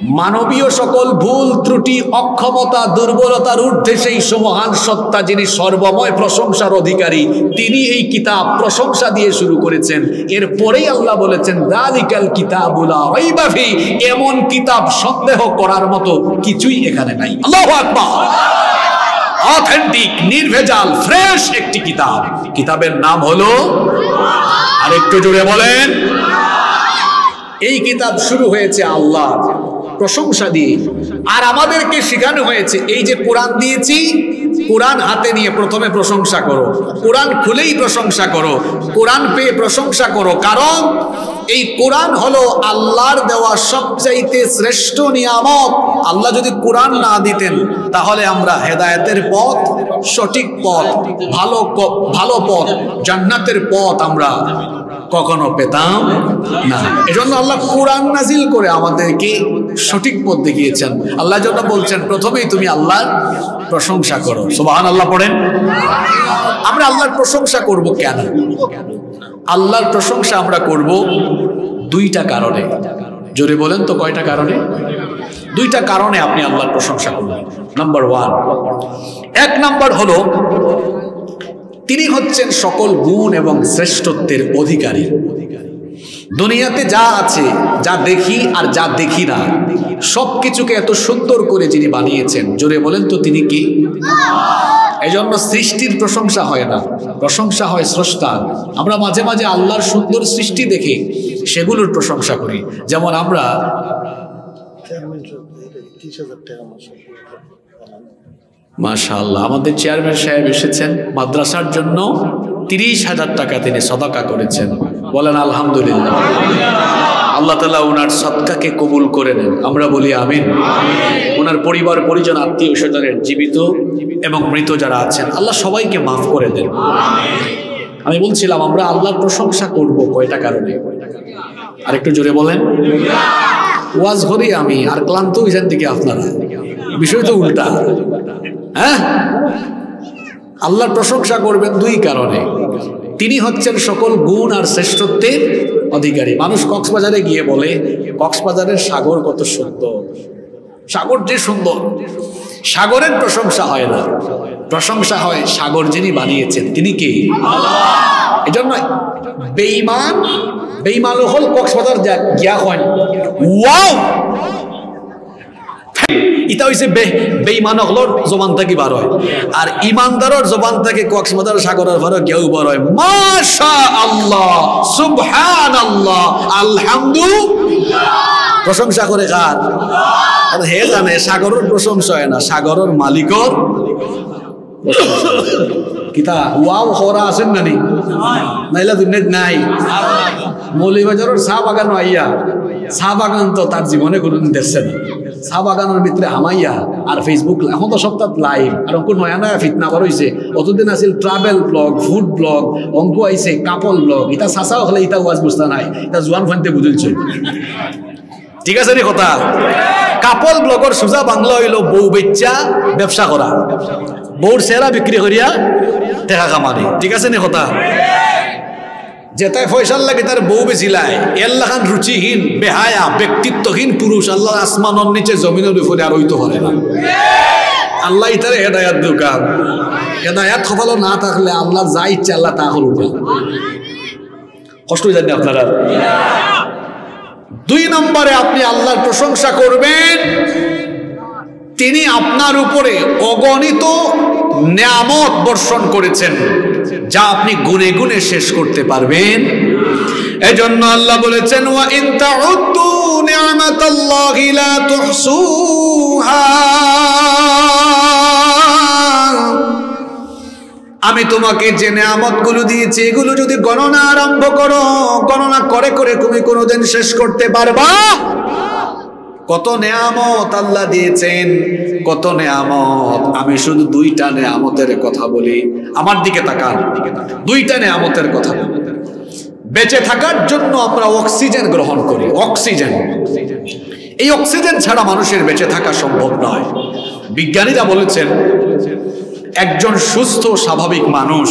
মানবীয় সকল ভুল, ত্রুটি, অক্ষমতা, দুর্বলতার ঊর্ধ্বে সেই সমহান সত্তা যিনি সর্বময় প্রশংসার অধিকারী, তিনি এই কিতাব প্রশংসা দিয়ে শুরু করেছেন। এরপরেই আল্লাহ বলেছেন, দালিকাল কিতাবুলা ওয়াইবাফি এমন কিতাব সন্দেহ করার মতো কিছুই এখানে নাই। আল্লাহু আকবার। অথেন্টিক, নির্ভেজাল, ফ্রেশ একটি কিতাব। কিতাবের নাম হলো আর একটু জুড়ে বলেন। এই কিতাব শুরু হয়েছে আল্লাহ প্রশংসা দিয়ে আর আমাদেরকে শেখানো হয়েছে, এই যে কোরআন দিয়েছি, কোরআন হাতে নিয়ে প্রথমে প্রশংসা করো। কোরআন খুলেই প্রশংসা করো, কোরআন পেয়ে প্রশংসা করো। কারণ এই কোরআন হলো আল্লাহর দেওয়া সবচাইতে শ্রেষ্ঠ নিয়ামত। আল্লাহ যদি কোরআন না দিতেন, তাহলে আমরা হেদায়েতের পথ, সঠিক পথ, ভালো ভালো পথ, জান্নাতের পথ আমরা কখনো পেতাম না। এজন্য আল্লাহ কোরআন নাজিল করে আমাদেরকে সঠিক পথ দেখিয়েছেন। আল্লাহ জন্য বলছেন, প্রথমেই তুমি আল্লাহর প্রশংসা করো। সুবহান আল্লাহ পড়েন। আমরা আল্লাহর প্রশংসা করব কেন? আল্লাহর প্রশংসা আমরা করব দুইটা কারণে। জোরে বলেন তো কয়টা কারণে? দুইটা কারণে আপনি আল্লাহর প্রশংসা করবেন। নাম্বার ওয়ান এক নাম্বার হলো তিনি হচ্ছেন সকল গুণ এবং শ্রেষ্ঠত্বের অধিকারী। দুনিয়াতে যা আছে, যা দেখি আর যা দেখি না সব কিছুকে এত সুন্দর করে যিনি বানিয়েছেন, জোরে বলেন তো তিনি কি? এই জন্য সৃষ্টির প্রশংসা হয় না, প্রশংসা হয় স্রষ্টার আমরা মাঝে মাঝে আল্লাহর সুন্দর সৃষ্টি দেখে সেগুলোর প্রশংসা করি। যেমন আমরা মাশাআল্লাহ, আমাদের চেয়ারম্যান সাহেব এসেছেন, মাদ্রাসার জন্য তিরিশ হাজার টাকা তিনি সদাকা করেছেন। বলেন, আলহামদুলিল্লাহ। আল্লাহ তালা ওনার সৎকাকে কবুল করে নেন। আমরা বলি আমিন। ওনার পরিবার, পরিজন, আত্মীয় স্বজনের জীবিত এবং মৃত যারা আছেন, আল্লাহ সবাইকে মাফ করে দেন। আমি বলছিলাম, আমরা আল্লাহর প্রশংসা করব কয়টা কারণে? আর একটু জোরে বলেন। ওয়াজ করি আমি, আর ক্লান্ত হয়েছেন দিকে আপনারা। বিষয় তো উল্টা। হ্যাঁ? আল্লাহর প্রশংসা করবেন দুই কারণে। তিনি হচ্ছেন সকল গুণ আর শ্রেষ্ঠত্বের অধিকারী। মানুষ কক্সবাজারে গিয়ে বলে, কক্সবাজারের সাগর কত সুন্দর। সাগর যে সুন্দর, সাগরের প্রশংসা হয় না। প্রশংসা হয় সাগর যিনি বানিয়েছেন। তিনি কে? এজন্য বেইমান বেইমান হল কক্সবাজার গিয়া হয় ওয়াও! ইটা হইছে বে বেইমানকলর জবান থাকি বার হয়। আর ইমানদারর জবান থেকে কক্সবাজার সাগরের ভার গেউ বার হয়। মাশা আল্লাহ সুবহানাল্লাহ আলহামদু প্রশংসা করে কার? আর হে জানে, সাগরের প্রশংসা হয় না, সাগরের মালিকর। কিতা, ওয়াও হরা আছেন নানি? নাইলা দুনিয়াত নাই। মৌলিবাজারের চা বাগান আইয়া। চা বাগান তো তার জীবনে কোনোদিন দেখছে না। চা বাগানের ভিতরে হামাইয়া আর ফেসবুক এখন তো সপ্তাহ লাইভ আর অঙ্ক নয়া নয়া ফিতনা আবার হয়েছে অতদিন আছিল ট্রাভেল ব্লগ ফুড ব্লগ অঙ্ক আইছে কাপল ব্লগ এটা চাচাও হলে এটা ওয়াজ বুঝতে নাই। এটা জোয়ান ফানতে বুঝলছে ঠিক আছে রে কথা? কাপল ব্লগর সোজা বাংলা হইল বউ বেচ্চা, ব্যবসা করা বউর সেরা বিক্রি করিয়া টেকা কামানি। ঠিক আছে নি কথা? যেটাই ফয়সাল লাগে তার বউ বেছিলাই এল্লাখান রুচিহীন, বেহায়া, ব্যক্তিত্বহীন পুরুষ। আল্লাহ আসমানের নিচে জমিনের উপরে আর হইতে পারে না। আল্লাহ ইতারে হেদায়াত দোকান হেদায়াত সফল না থাকলে আল্লাহ যা ইচ্ছা আল্লাহ তা করুক। কষ্ট জানি আপনারা? দুই নম্বরে আপনি আল্লাহর প্রশংসা করবেন। তিনি আপনার উপরে অগণিত নিয়ামত বর্ষণ করেছেন। যা আপনি গুনে গুনে শেষ করতে পারবেন। এজন্য আল্লাহ বলেছেন ওয়া ইন আমি তোমাকে যে গুলো দিয়েছি, এগুলো যদি গণনা আরম্ভ করো, গণনা করে করে তুমি কোনোদিন শেষ করতে পারবা? কত নেয়ামত আল্লাহ দিয়েছেন, কত নেয়ামত। আমি শুধু দুইটা নেয়ামতের কথা বলি। আমার দিকে তাকান। দুইটা নেয়ামতের কথা। বলি বেঁচে থাকার জন্য আমরা অক্সিজেন গ্রহণ করি, অক্সিজেন। এই অক্সিজেন ছাড়া মানুষের বেঁচে থাকা সম্ভব নয়। বিজ্ঞানীরা বলেছেন, একজন সুস্থ, স্বাভাবিক মানুষ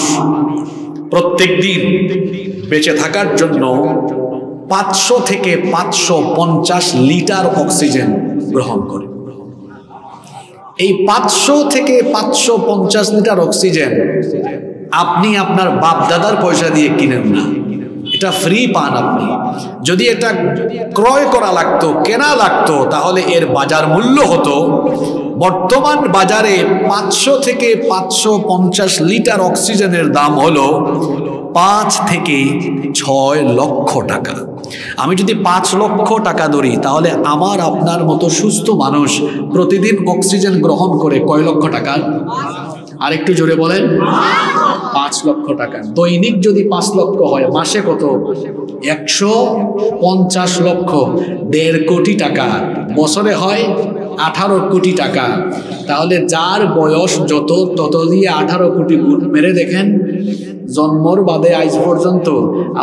প্রত্যেক দিন বেঁচে থাকার জন্য পাঁচশো থেকে পাঁচশো পঞ্চাশ লিটার অক্সিজেন গ্রহণ করে। এই পাঁচশো থেকে পাঁচশো পঞ্চাশ লিটার অক্সিজেন আপনি আপনার বাপ দাদার পয়সা দিয়ে কিনেন না। এটা ফ্রি পান আপনি। যদি এটা ক্রয় করা লাগতো, কেনা লাগতো, তাহলে এর বাজার মূল্য হতো। বর্তমান বাজারে পাঁচশো থেকে পাঁচশো পঞ্চাশ লিটার অক্সিজেনের দাম হলো পাঁচ থেকে ছয় লক্ষ টাকা। আমি যদি পাঁচ লক্ষ টাকা ধরি, তাহলে আমার আপনার মতো সুস্থ মানুষ প্রতিদিন অক্সিজেন গ্রহণ করে কয় লক্ষ টাকা? আর একটু জোরে বলেন। পাঁচ লক্ষ টাকা। দৈনিক যদি পাঁচ লক্ষ হয়, মাসে কত? একশো পঞ্চাশ লক্ষ। দেড় কোটি টাকা। বছরে হয় আঠারো কোটি টাকা। তাহলে যার বয়স যত, তত দিয়ে আঠারো কোটি গুণ। মেরে দেখেন। জন্মর বাদে আজ পর্যন্ত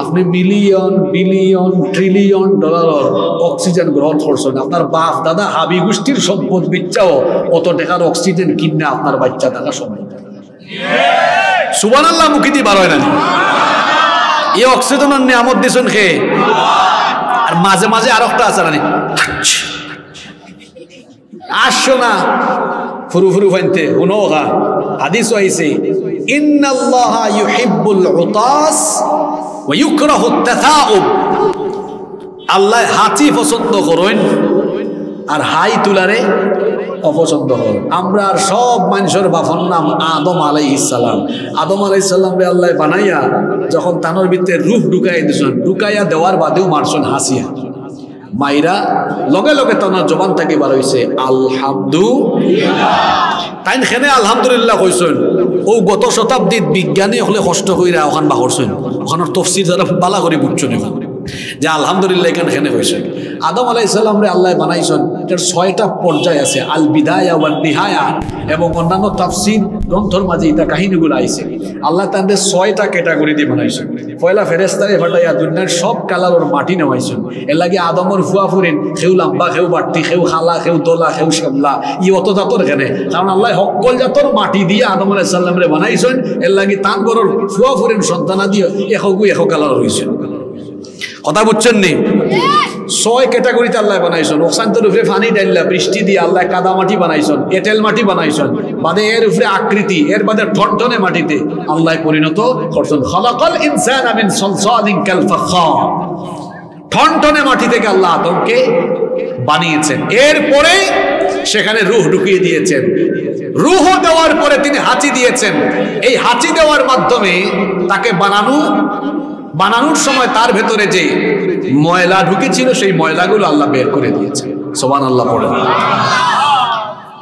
আপনি million billion trillion dollar oxygen গ্রহণ করছেন আপনার বাপ দাদা হাবি গোষ্ঠীর সম্পদ বিচ্ছাও অত টাকার অক্সিজেন কিনে আপনার বাচ্চা থাকা সম্ভব সুবান আল্লাহ মুখি দিয়ে বার হয় না এই অক্সিজেনের নিয়ামত দিছেন খেয়ে আর মাঝে মাঝে আর একটা আছে রানি আসছো না ফুরু ফুরু ফাইনতে শুনো গা হাদিস আইছে আল্লাহ হাঁচি পছন্দ করেন আর হাই তুলারে অপছন্দ হল আমরা আর সব মানুষের বাফর নাম আদম আলাই ইসালাম আদম আলাই ইসাল্লাম আল্লাহ বানাইয়া যখন তানোর ভিতরে রূপ ঢুকাই দিছেন ঢুকাইয়া দেওয়ার বাদেও মারছেন হাসিয়া। মাইরা লগে লগে তানার জবান থেকে বার হয়েছে আলহামদু তাই খেনে আলহামদুলিল্লাহ কইছেন। ও গত শতাব্দীত বিজ্ঞানী হলে কষ্ট কইরা ওখান বাহরছেন ওখান তফসির যারা বালা করে বুঝছেন এখন যে আলহামদুলিল্লাহ এখানে এখানে হয়েছে। আদম রে আল্লাহ বানাইছেন, এটার ছয়টা পর্যায় আছে আল বিদায়া ওয়াল নিহায়া এবং অন্যান্য তাফসির, গ্রন্থর মাঝে এটা কাহিনীগুলো আইছে। আল্লাহ তাদের ছয়টা ক্যাটাগরি দিয়ে বানাইছেন পয়লা ফেরেস্তারে ফাটাইয়া দুনিয়ার সব কালার ওর মাটি নেওয়াইছেন এর লাগে আদমর ফুয়া ফুরিন, খেউ লাম্বা, খেউ বাট্টি খেউ খালা, খেউ দোলা, খেউ শ্যামলা। ই অত জাতর খেনে কারণ আল্লাহ সকল জাতর মাটি দিয়ে আদম আলাইসাল্লাম রে বানাইছেন। এর লাগে তান গরর ফুয়া ফুরিন সন্তানা দিয়ে এখগু এখ কালার হয়েছেন কথা বুঝছেন নি? ছয় ক্যাটাগরিতে আল্লাহ বানাইছেন। ওখানটোর উপরে পানি ডাইল্লা, বৃষ্টি দিয়ে আল্লাহ কাদা মাটি বানাইছেন, এটেল মাটি বানাইছেন। বাদে এর উপরে আকৃতি, এর বাদে ঠনঠনে মাটিতে আল্লাহ পরিণত করছেন। খলাকল ইনসান আমিন সলসালিন কাল ফাখার। ঠনঠনে মাটি থেকে আল্লাহ আদমকে বানিয়েছেন। এরপরে সেখানে রুহ ঢুকিয়ে দিয়েছেন। রুহ দেওয়ার পরে তিনি হাঁচি দিয়েছেন। এই হাঁচি দেওয়ার মাধ্যমে তাকে বানানো বানানোর সময় তার ভেতরে যে ময়লা ঢুকেছিল, সেই ময়লাগুলো আল্লাহ বের করে দিয়েছে। সোমান আল্লাহ পড়ে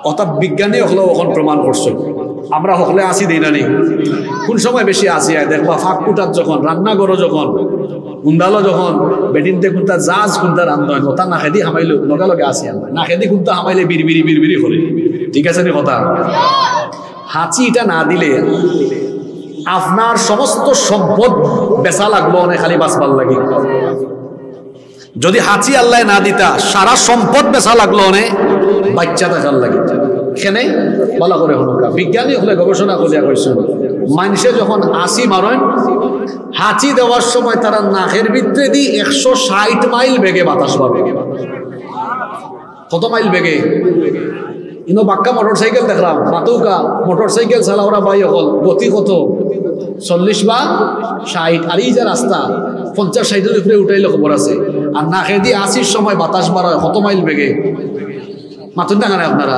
অর্থাৎ বিজ্ঞানী হলেও এখন প্রমাণ করছে। আমরা হলে আসি, দিই না নেই। কোন সময় বেশি আসি, আয় দেখবা, ফাঁক কুটার যখন, রান্নাঘরও যখন উন্দালো যখন, বেটিনতে কোনটা জাজ কোনটা রান্ধন ওটা না খেদি হামাইলো লগে লগে আসি আমরা। না খেদি কোনটা হামাইলে বিড়বিড়ি বিড়বিড়ি করে। ঠিক আছে নি কথা? হাঁচি এটা না দিলে আপনার সমস্ত সম্পদ বেচা লাগল অনেক খালি বাঁচবার লাগে। যদি হাঁচি আল্লাহ না দিতা, সারা সম্পদ বেচা লাগল অনেক বাচ্চা দেখার লাগে। কেনে বলা করে হনুকা। বিজ্ঞানী হলে গবেষণা করিয়া কইছেন, মানুষে যখন হাসি মারেন, হাঁচি দেওয়ার সময় তারা নাকের ভিতরে দিয়ে একশো ষাট মাইল বেগে বাতাস পাবে কত মাইল বেগে? ইনো বাক্কা মোটর দেখলাম, মাতুকা মোটর সাইকেল চালাওরা বাই হল গতি কত? চল্লিশ বা ষাট, আর এই যে রাস্তা, পঞ্চাশ ষাটের উপরে উঠাইলে খবর আছে। আর না খেয়ে দিয়ে আশির সময় বাতাস বাড়ায় কত মাইল বেগে। মাতুন না আপনারা?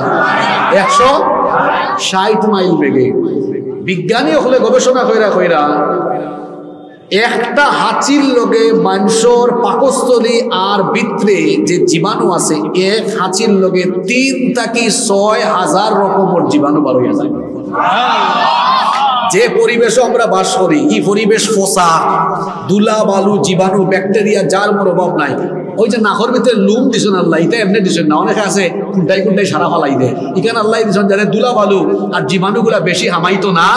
একশো ষাট মাইল বেগে। বিজ্ঞানী হলে গবেষণা কইরা কইরা, একটা হাঁচির লগে মাংসর পাকস্থলী আর ভিতরে যে জীবাণু আছে, এক হাঁচির লগে তিন থাকি ছয় হাজার রকমের জীবাণু বার হইয়া যায়। যে পরিবেশে আমরা বাস করি এই পরিবেশ? ফসা, দুলা, বালু, জীবাণু, ব্যাকটেরিয়া, যার মোর অভাব নাই। ওই যে নাকর ভিতরে লুম দিছেন আল্লাহ, এটা এমনি দিছেন না। অনেকে আছে কুন্টাই কুন্টাই সারা ফালাই দেয়। এখানে আল্লাহ দিছেন যাতে দুলা, বালু আর জীবাণুগুলা বেশি হামাইতো না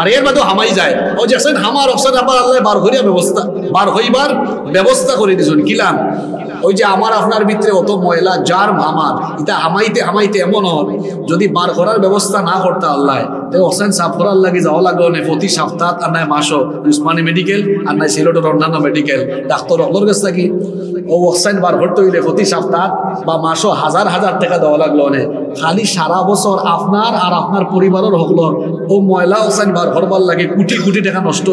আর এর বাদেও হামাই যায়। ওই যে হামার অপশন আবার আল্লাহ বার করিয়া ব্যবস্থা বার হইবার ব্যবস্থা করে দিছেন। কিলাম ওই যে আমার আপনার ভিতরে অত ময়লা, যার আমার এটা হামাইতে হামাইতে এমন হল, যদি বার করার ব্যবস্থা না করতে আল্লাহ হোসেন সাফ করার লাগে যাওয়া লাগল না, প্রতি সপ্তাহ আর নাই মাসও, উসমানী মেডিকেল আর নাই সিলেটের অন্যান্য মেডিকেল ডাক্তার অগর গেছে কি বা খালি আপনার ও ময়লা লাগে কোটি কোটি নষ্ট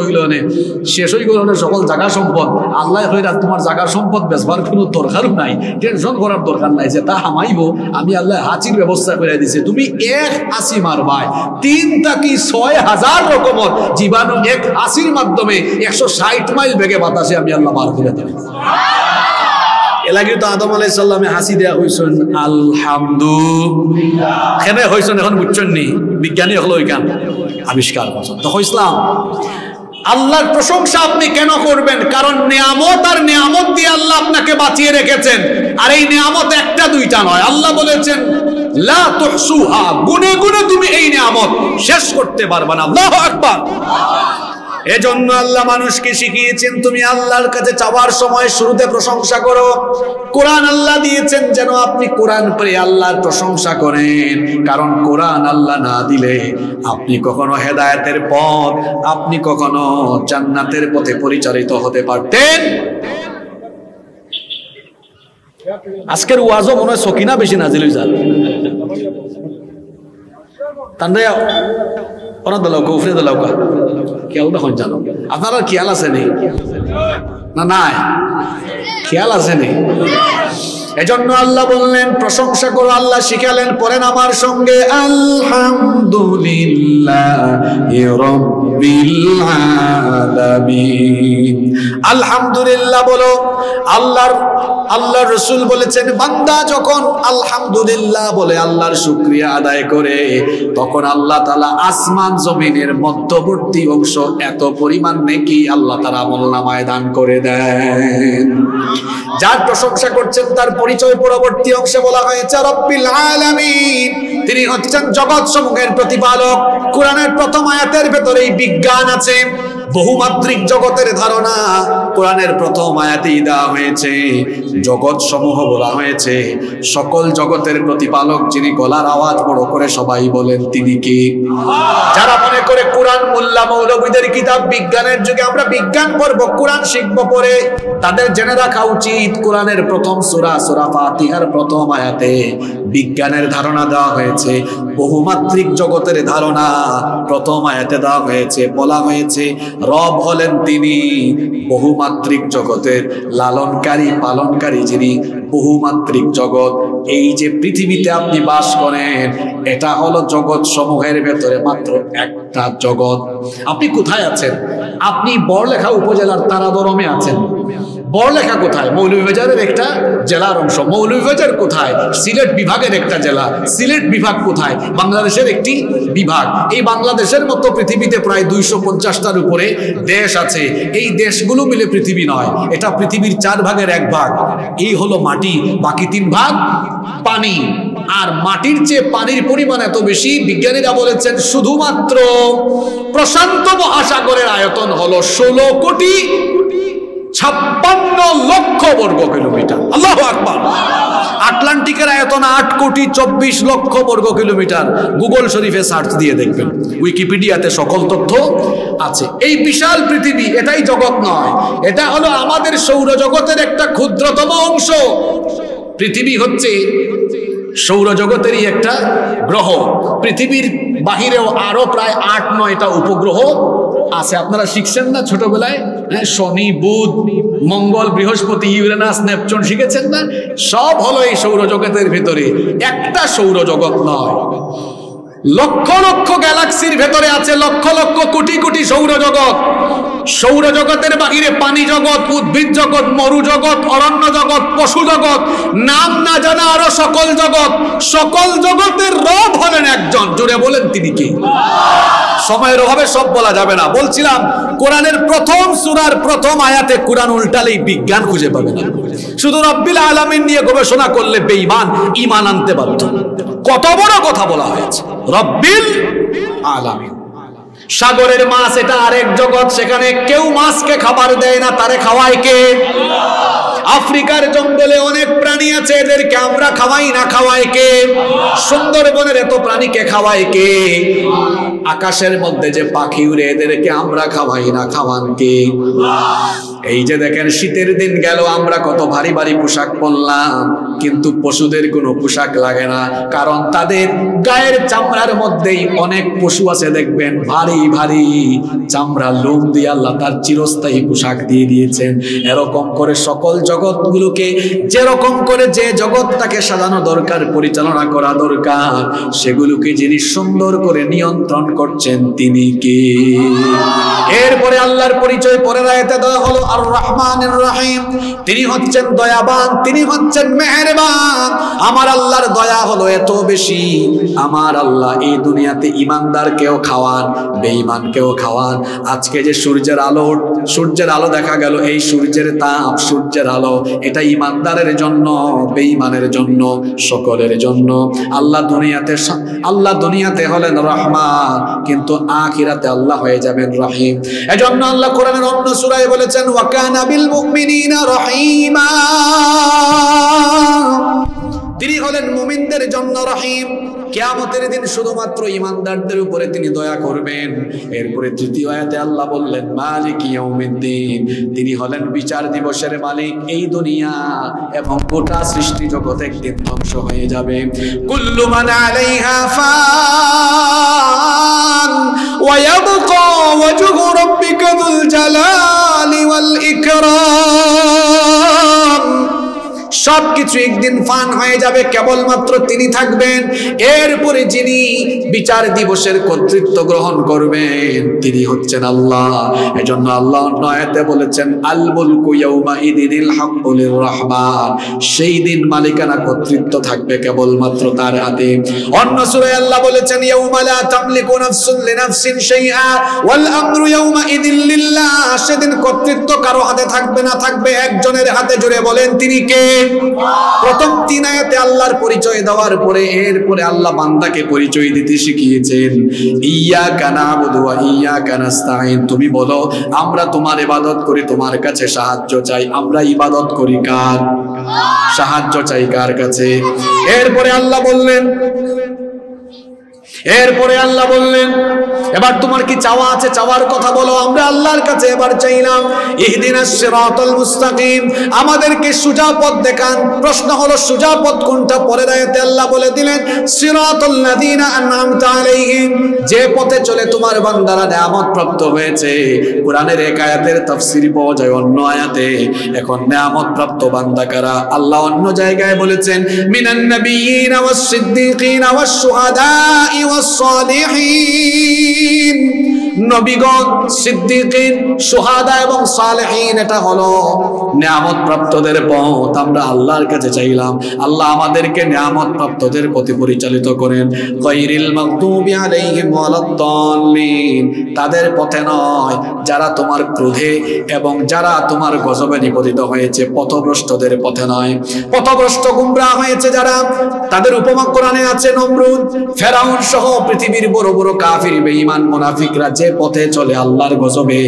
শেষ সকল সম্পদ। আল্লাহ তোমার জায়গার সম্পদ বেচবার কোনো দরকারও নাই টেনশন করার দরকার নাই যে তা হামাইব, আমি আল্লাহ হাঁচির ব্যবস্থা করে দিছে। তুমি এক হাসি মারবাই তিন তাকি ছয় হাজার রকমের জীবাণু এক হাসির মাধ্যমে একশো ষাট মাইল বেগে বাতাসে আমি আল্লাহ বার করে দেব এলাকি তো আদম আলাই সাল্লামে হাসি দেয়া হয়েছেন আলহামদু কেনে হয়েছেন এখন বুঝছেন নি বিজ্ঞানী হলো ওইখান আবিষ্কার করছেন। ইসলাম, আল্লাহর প্রশংসা আপনি কেন করবেন? কারণ নিয়ামত আর নিয়ামত দিয়ে আল্লাহ আপনাকে বাঁচিয়ে রেখেছেন। আর এই নিয়ামত একটা, দুইটা নয়। আল্লাহ বলেছেন, লা গুনে গুনে তুমি এই নিয়ামত শেষ করতে পারবে না। আল্লাহু আকবার। এজন্য আল্লাহ মানুষকে শিখিয়েছেন, তুমি আল্লাহর কাছে চাওয়ার সময় শুরুতে প্রশংসা করো। কোরআন আল্লাহ দিয়েছেন যেন আপনি কোরআন পড়ে আল্লাহর প্রশংসা করেন। কারণ কোরআন আল্লাহ না দিলে আপনি কখনো হেদায়েতের পথ, আপনি কখনো জান্নাতের পথে পরিচালিত হতে পারতেন। আজকের ওয়াজও মনে হয় সকিনা বেশি নাজিল যান তান্ডে ওনার দলাউকা উফরে দলাউকা খেয়াল তখন জানো আপনার খেয়াল আছে নেই না, নাই। খেয়াল আছে নেই এজন্য আল্লাহ বললেন, প্রশংসা করো, আল্লাহ শিখালেন পরেন আমার সঙ্গে, আলহামদুলিল্লাহ আলহামদুলিল্লাহ বলো, আল্লাহর আল্লাহ রসুল বলেছেন, বান্দা যখন আলহামদুলিল্লাহ বলে আল্লাহর শুক্রিয়া আদায় করে, তখন আল্লাহ তালা আসমান জমিনের মধ্যবর্তী অংশ এত পরিমাণ নেকি আল্লাহ তারা আমল নামায় দান করে দেন। যার প্রশংসা করছেন, তার পরিচয় পরবর্তী অংশে বলা হয়েছে, রব্বিল আলামিন। তিনি হচ্ছেন জগৎ সমূহের প্রতিপালক। কোরআনের প্রথম আয়াতের ভেতরেই বিজ্ঞান আছে বহুমাত্রিক জগতের ধারণা। কোরআনের প্রথম আয়াতেই দেওয়া হয়েছে জগৎ সমূহ বলা হয়েছে, সকল জগতের প্রতিপালক যিনি গলার আওয়াজ বড় করে সবাই বলেন তিনি কি? যারা মনে করে কোরআন মোল্লা মৌলবীদের কিতাব বিজ্ঞানের যুগে আমরা বিজ্ঞান পড়ব, কোরআন শিখব পরে, তাদের জেনে রাখা উচিত কোরআনের প্রথম সুরা সুরা ফাতিহার প্রথম আয়াতে বিজ্ঞানের ধারণা দেওয়া হয়েছে, বহুমাত্রিক জগতের ধারণা প্রথম আয়াতে দেওয়া হয়েছে, বলা হয়েছে, রব হলেন তিনি, বহুমাত্রিক জগতের লালনকারী, পালনকারী যিনি বহুমাত্রিক জগৎ, এই যে পৃথিবীতে আপনি বাস করেন, এটা হলো জগৎ সমূহের ভেতরে মাত্র একটা জগৎ। আপনি কোথায় আছেন? আপনি বড়লেখা উপজেলার তারাদরমে আছেন। বড়লেখা কোথায়? মৌলভীবাজারের একটা জেলার অংশ। মৌলভীবাজার কোথায়? সিলেট বিভাগের একটা জেলা। সিলেট বিভাগ কোথায়? বাংলাদেশের একটি বিভাগ। এই বাংলাদেশের মতো পৃথিবীতে প্রায় দুইশো পঞ্চাশটার উপরে দেশ আছে। এই দেশগুলো মিলে পৃথিবী নয়। এটা পৃথিবীর চার ভাগের এক ভাগ। এই হলো মাটি। বাকি তিন ভাগ পানি। আর মাটির চেয়ে পানির পরিমাণ এত বেশি, বিজ্ঞানীরা বলেছেন শুধুমাত্র প্রশান্ত মহাসাগরের আয়তন হলো ষোলো কোটি ছাপ্পান্ন লক্ষ বর্গ কিলোমিটার। আল্লাহ আকবার। আটলান্টিকের আয়তন আট কোটি চব্বিশ লক্ষ বর্গ কিলোমিটার। গুগল শরীফে সার্চ দিয়ে দেখবেন। উইকিপিডিয়াতে সকল তথ্য আছে। এই বিশাল পৃথিবী এটাই জগৎ নয়। এটা হলো আমাদের সৌরজগতের একটা ক্ষুদ্রতম অংশ। পৃথিবী হচ্ছে সৌরজগতেরই একটা গ্রহ। পৃথিবীর বাহিরেও আরও প্রায় আট নয়টা উপগ্রহ আছে, আপনারা শিখছেন না ছোটবেলায়? হ্যাঁ শনি, বুধ, মঙ্গল, বৃহস্পতি, ইউরেনাস, নেপচন শিখেছেন না? সব হলো এই সৌরজগতের ভিতরে। একটা সৌরজগৎ নয়। লক্ষ লক্ষ গ্যালাক্সির ভেতরে আছে লক্ষ লক্ষ কোটি কোটি সৌরজগৎ। সৌরজগতের বাহিরে পানি জগৎ, উদ্ভিদ জগৎ, মরু জগৎ, অরণ্য জগৎ, পশু জগৎ, নাম না জানা আরও সকল জগৎ। সকল জগতের রব হলেন একজন। জুড়ে বলেন তিনি কি? সময়ের অভাবে সব বলা যাবে না। বলছিলাম, কোরআনের প্রথম সুরার প্রথম আয়াতে কোরআন উল্টালেই বিজ্ঞান খুঁজে পাবে না। শুধু রব্বিল আলামিন নিয়ে গবেষণা করলে বেঈমান ইমান আনতে বাধ্য। কত বড় কথা বলা হয়েছে। রব্বিল আলামিন। সাগরের মাছ এটা আরেক জগৎ, সেখানে কেউ মাছকে খাবার দেয় না, তারে খাওয়ায় কে? আফ্রিকার জঙ্গলে অনেক প্রাণী আছে, এদেরকে আমরা খাওয়াই, না খাওয়াই কে? সুন্দরবনের এত প্রাণীকে খাওয়াই কে? আকাশের মধ্যে যে পাখি উড়ে, এদেরকে আমরা খাওয়াই, না খাওয়ান কে? এই যে দেখেন, শীতের দিন গেল, আমরা কত ভারী ভারী পোশাক পরলাম, কিন্তু পশুদের কোনো পোশাক লাগে না, কারণ তাদের গায়ের চামড়ার মধ্যেই অনেক পশু আছে, দেখবেন, ভারী ভারী চামড়া লোম দিয়ে আল্লাহ তার চিরস্থায়ী পোশাক দিয়ে দিয়েছেন। এরকম করে সকল জগৎগুলোকে যেরকম করে যে জগৎটাকে সাজানো দরকার, পরিচালনা করা দরকার, সেগুলোকে যিনি সুন্দর করে নিয়ন্ত্রণ করছেন তিনি কে? এরপরে আল্লাহর পরিচয় পরে রায়তে দেওয়া হলো আর রহমানের রহিম তিনি হচ্ছেন দয়াবান, তিনি হচ্ছেন মেহেরবান। আমার আল্লাহর দয়া হলো এত বেশি, আমার আল্লাহ এই দুনিয়াতে ইমানদারকেও খাওয়ান, বেঈমানকেও খাওয়ান। আজকে যে সূর্যের আলো সূর্যের আলো দেখা গেল, এই সূর্যের তাপ সূর্যের আলো এটা ইমানদারের জন্য, বেঈমানের জন্য, সকলের জন্য। আল্লাহ দুনিয়াতে আল্লাহ দুনিয়াতে হলেন রহমান, কিন্তু আখিরাতে আল্লাহ হয়ে যাবেন রহিম। এজন্য আল্লাহ কোরআনের অন্য সূরায় বলেছেন, ওয়াকানা বিল মুমিনিনা রহিমা। তিনি হলেন মুমিনদের জন্য রহিম। কিয়ামতের দিন শুধুমাত্র ইমানদারদের উপরে তিনি দয়া করবেন। এরপরে তৃতীয় আয়াতে আল্লাহ বললেন, মালিক ইয়াউমিদ্দিন। তিনি হলেন বিচার দিবসের মালিক এই দুনিয়া এবং গোটা সৃষ্টি জগৎ একদিন ধ্বংস হয়ে যাবে। কুল্লু মান আলাইহা ফান ওয়া ইয়াবকা ওয়াজহু রাব্বিকা যুল জালালি ওয়াল ইকরাম। সবকিছু একদিন ফান হয়ে যাবে। কেবলমাত্র তিনি থাকবেন। এরপরে যিনি বিচার দিবসের কর্তৃত্ব গ্রহণ করবেন, তিনি হচ্ছেন আল্লাহ। এজন্য আল্লাহ অন্য আয়াতে বলেছেন আল মুলকু রহমান সেই দিন মালিকানা কর্তৃত্ব থাকবে কেবলমাত্র তার হাতে। অন্য সূরায় আল্লাহ বলেছেন, ইয়াউমা তামলিকু নাফসুন লিনাফসিন শাইআ ওয়াল আমরু ইয়াউমা লিল্লাহ। সেদিন কর্তৃত্ব কারও হাতে থাকবে না, থাকবে একজনের হাতে। জুড়ে বলেন, তিনি কে? প্রথম তিন আয়াতে আল্লাহর পরিচয় দেওয়ার পরে এরপরে আল্লাহ বান্দাকে পরিচয় দিতে শিখিয়েছেন ইয়া কানা ওয়া ইয়া কানাস্তাইন তুমি বলো, আমরা তোমার ইবাদত করি, তোমার কাছে সাহায্য চাই। আমরা ইবাদত করি কার? সাহায্য চাই কার কাছে? এরপরে আল্লাহ বললেন এরপরে আল্লাহ বললেন, এবার তোমার কি চাওয়া আছে? চাওয়ার কথা বলো, আমরা আল্লাহর কাছে এবার চাইলাম ইহদিনাস সিরাতাল মুস্তাকিম। আমাদেরকে সুজা পথ দেখান। প্রশ্ন হলো, সুজা পথ কোনটা? পরে দায়তে আল্লাহ বলে দিলেন, সিরাতাল লাযিনা যে পথে চলে তোমার বান্দারা নিয়ামত প্রাপ্ত হয়েছে। কোরআনের এক আয়াতের তাফসীর পাওয়া যায় অন্য আয়াতে। এখন নিয়ামত প্রাপ্ত বান্দা কারা? আল্লাহ অন্য জায়গায় বলেছেন মিনান নাবিয়িনা ওয়াস সিদ্দিকিনা ওয়াস। শুহাদাই ওয়াস-সালিহিন নবীগণ, সিদ্দিকিন, সুহাদা এবং সালেহীন, এটা হলো নিয়ামত প্রাপ্তদের পথ। আমরা আল্লাহর কাছে চাইলাম, আল্লাহ আমাদেরকে নিয়ামত প্রাপ্তদের পরিচালিত করেন। মাগদুবি আলাইহিম ওয়ালাদ-দাল্লিন তাদের পথে নয়, যারা তোমার ক্রোধে এবং যারা তোমার গজবে নিপতিত হয়েছে, পথভ্রষ্টদের পথে নয়। পথভ্রষ্ট গুমরা হয়েছে যারা, তাদের উপমা কোরআনে আছে, নমরুদ। ফেরাউন সহ পৃথিবীর বড় বড় কাফির, বেঈমান, মুনাফিকরা যে পথে চলে আল্লাহর গজবে,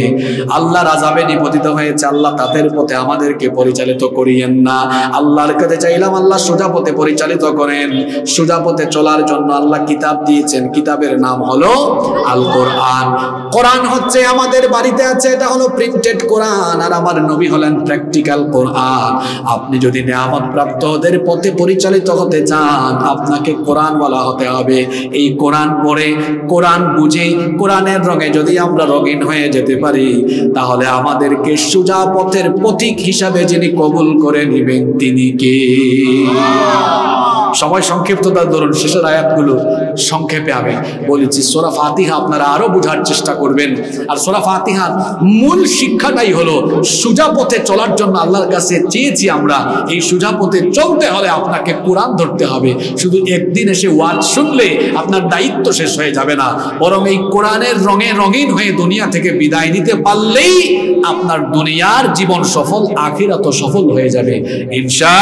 আল্লাহর আযাবে নিপতিত হয়েছে, আল্লাহ তাদের পথে আমাদেরকে পরিচালিত করিয়েন না। আল্লাহর কাছে চাইলাম আল্লাহ সোজা পথে পরিচালিত করেন। সোজা পথে চলার জন্য আল্লাহ কিতাব দিয়েছেন। কিতাবের নাম হলো আল কোরআন কোরআন হচ্ছে আমাদের বাড়িতে আছে, এটা হলো প্রিন্টেড কোরআন। আর আমার নবী হলেন প্র্যাকটিক্যাল কোরআন। আপনি যদি নিয়ামত প্রাপ্তদের পথে পরিচালিত হতে চান, আপনাকে কোরআন বলা হতে হবে। এই কোরআন পড়ে, কোরআন বুঝে, কোরআনের রঙে যদি আমরা রঙিন হয়ে যেতে পারি, তাহলে আমাদেরকে সুজা পথের প্রতীক হিসাবে যিনি কবুল করে নেবেন তিনি কে? সময় সংক্ষিপ্ততার ধরুন শেষের আয়াতগুলো সংক্ষেপে আমি বলেছি সোরা ফাতিহা আপনারা আরও বোঝার চেষ্টা করবেন। আর সোরা ফাতিহার মূল শিক্ষাটাই হলো সুজা পথে চলার জন্য আল্লাহর কাছে চেয়েছি আমরা, এই সুজা পথে চলতে হলে আপনাকে কোরআন ধরতে হবে। শুধু একদিন এসে ওয়াজ শুনলে আপনার দায়িত্ব শেষ হয়ে যাবে না। বরং এই কোরআনের রঙে রঙিন হয়ে দুনিয়া থেকে বিদায় নিতে পারলেই আপনার দুনিয়ার জীবন সফল আখিরাত সফল হয়ে যাবে। ইনশা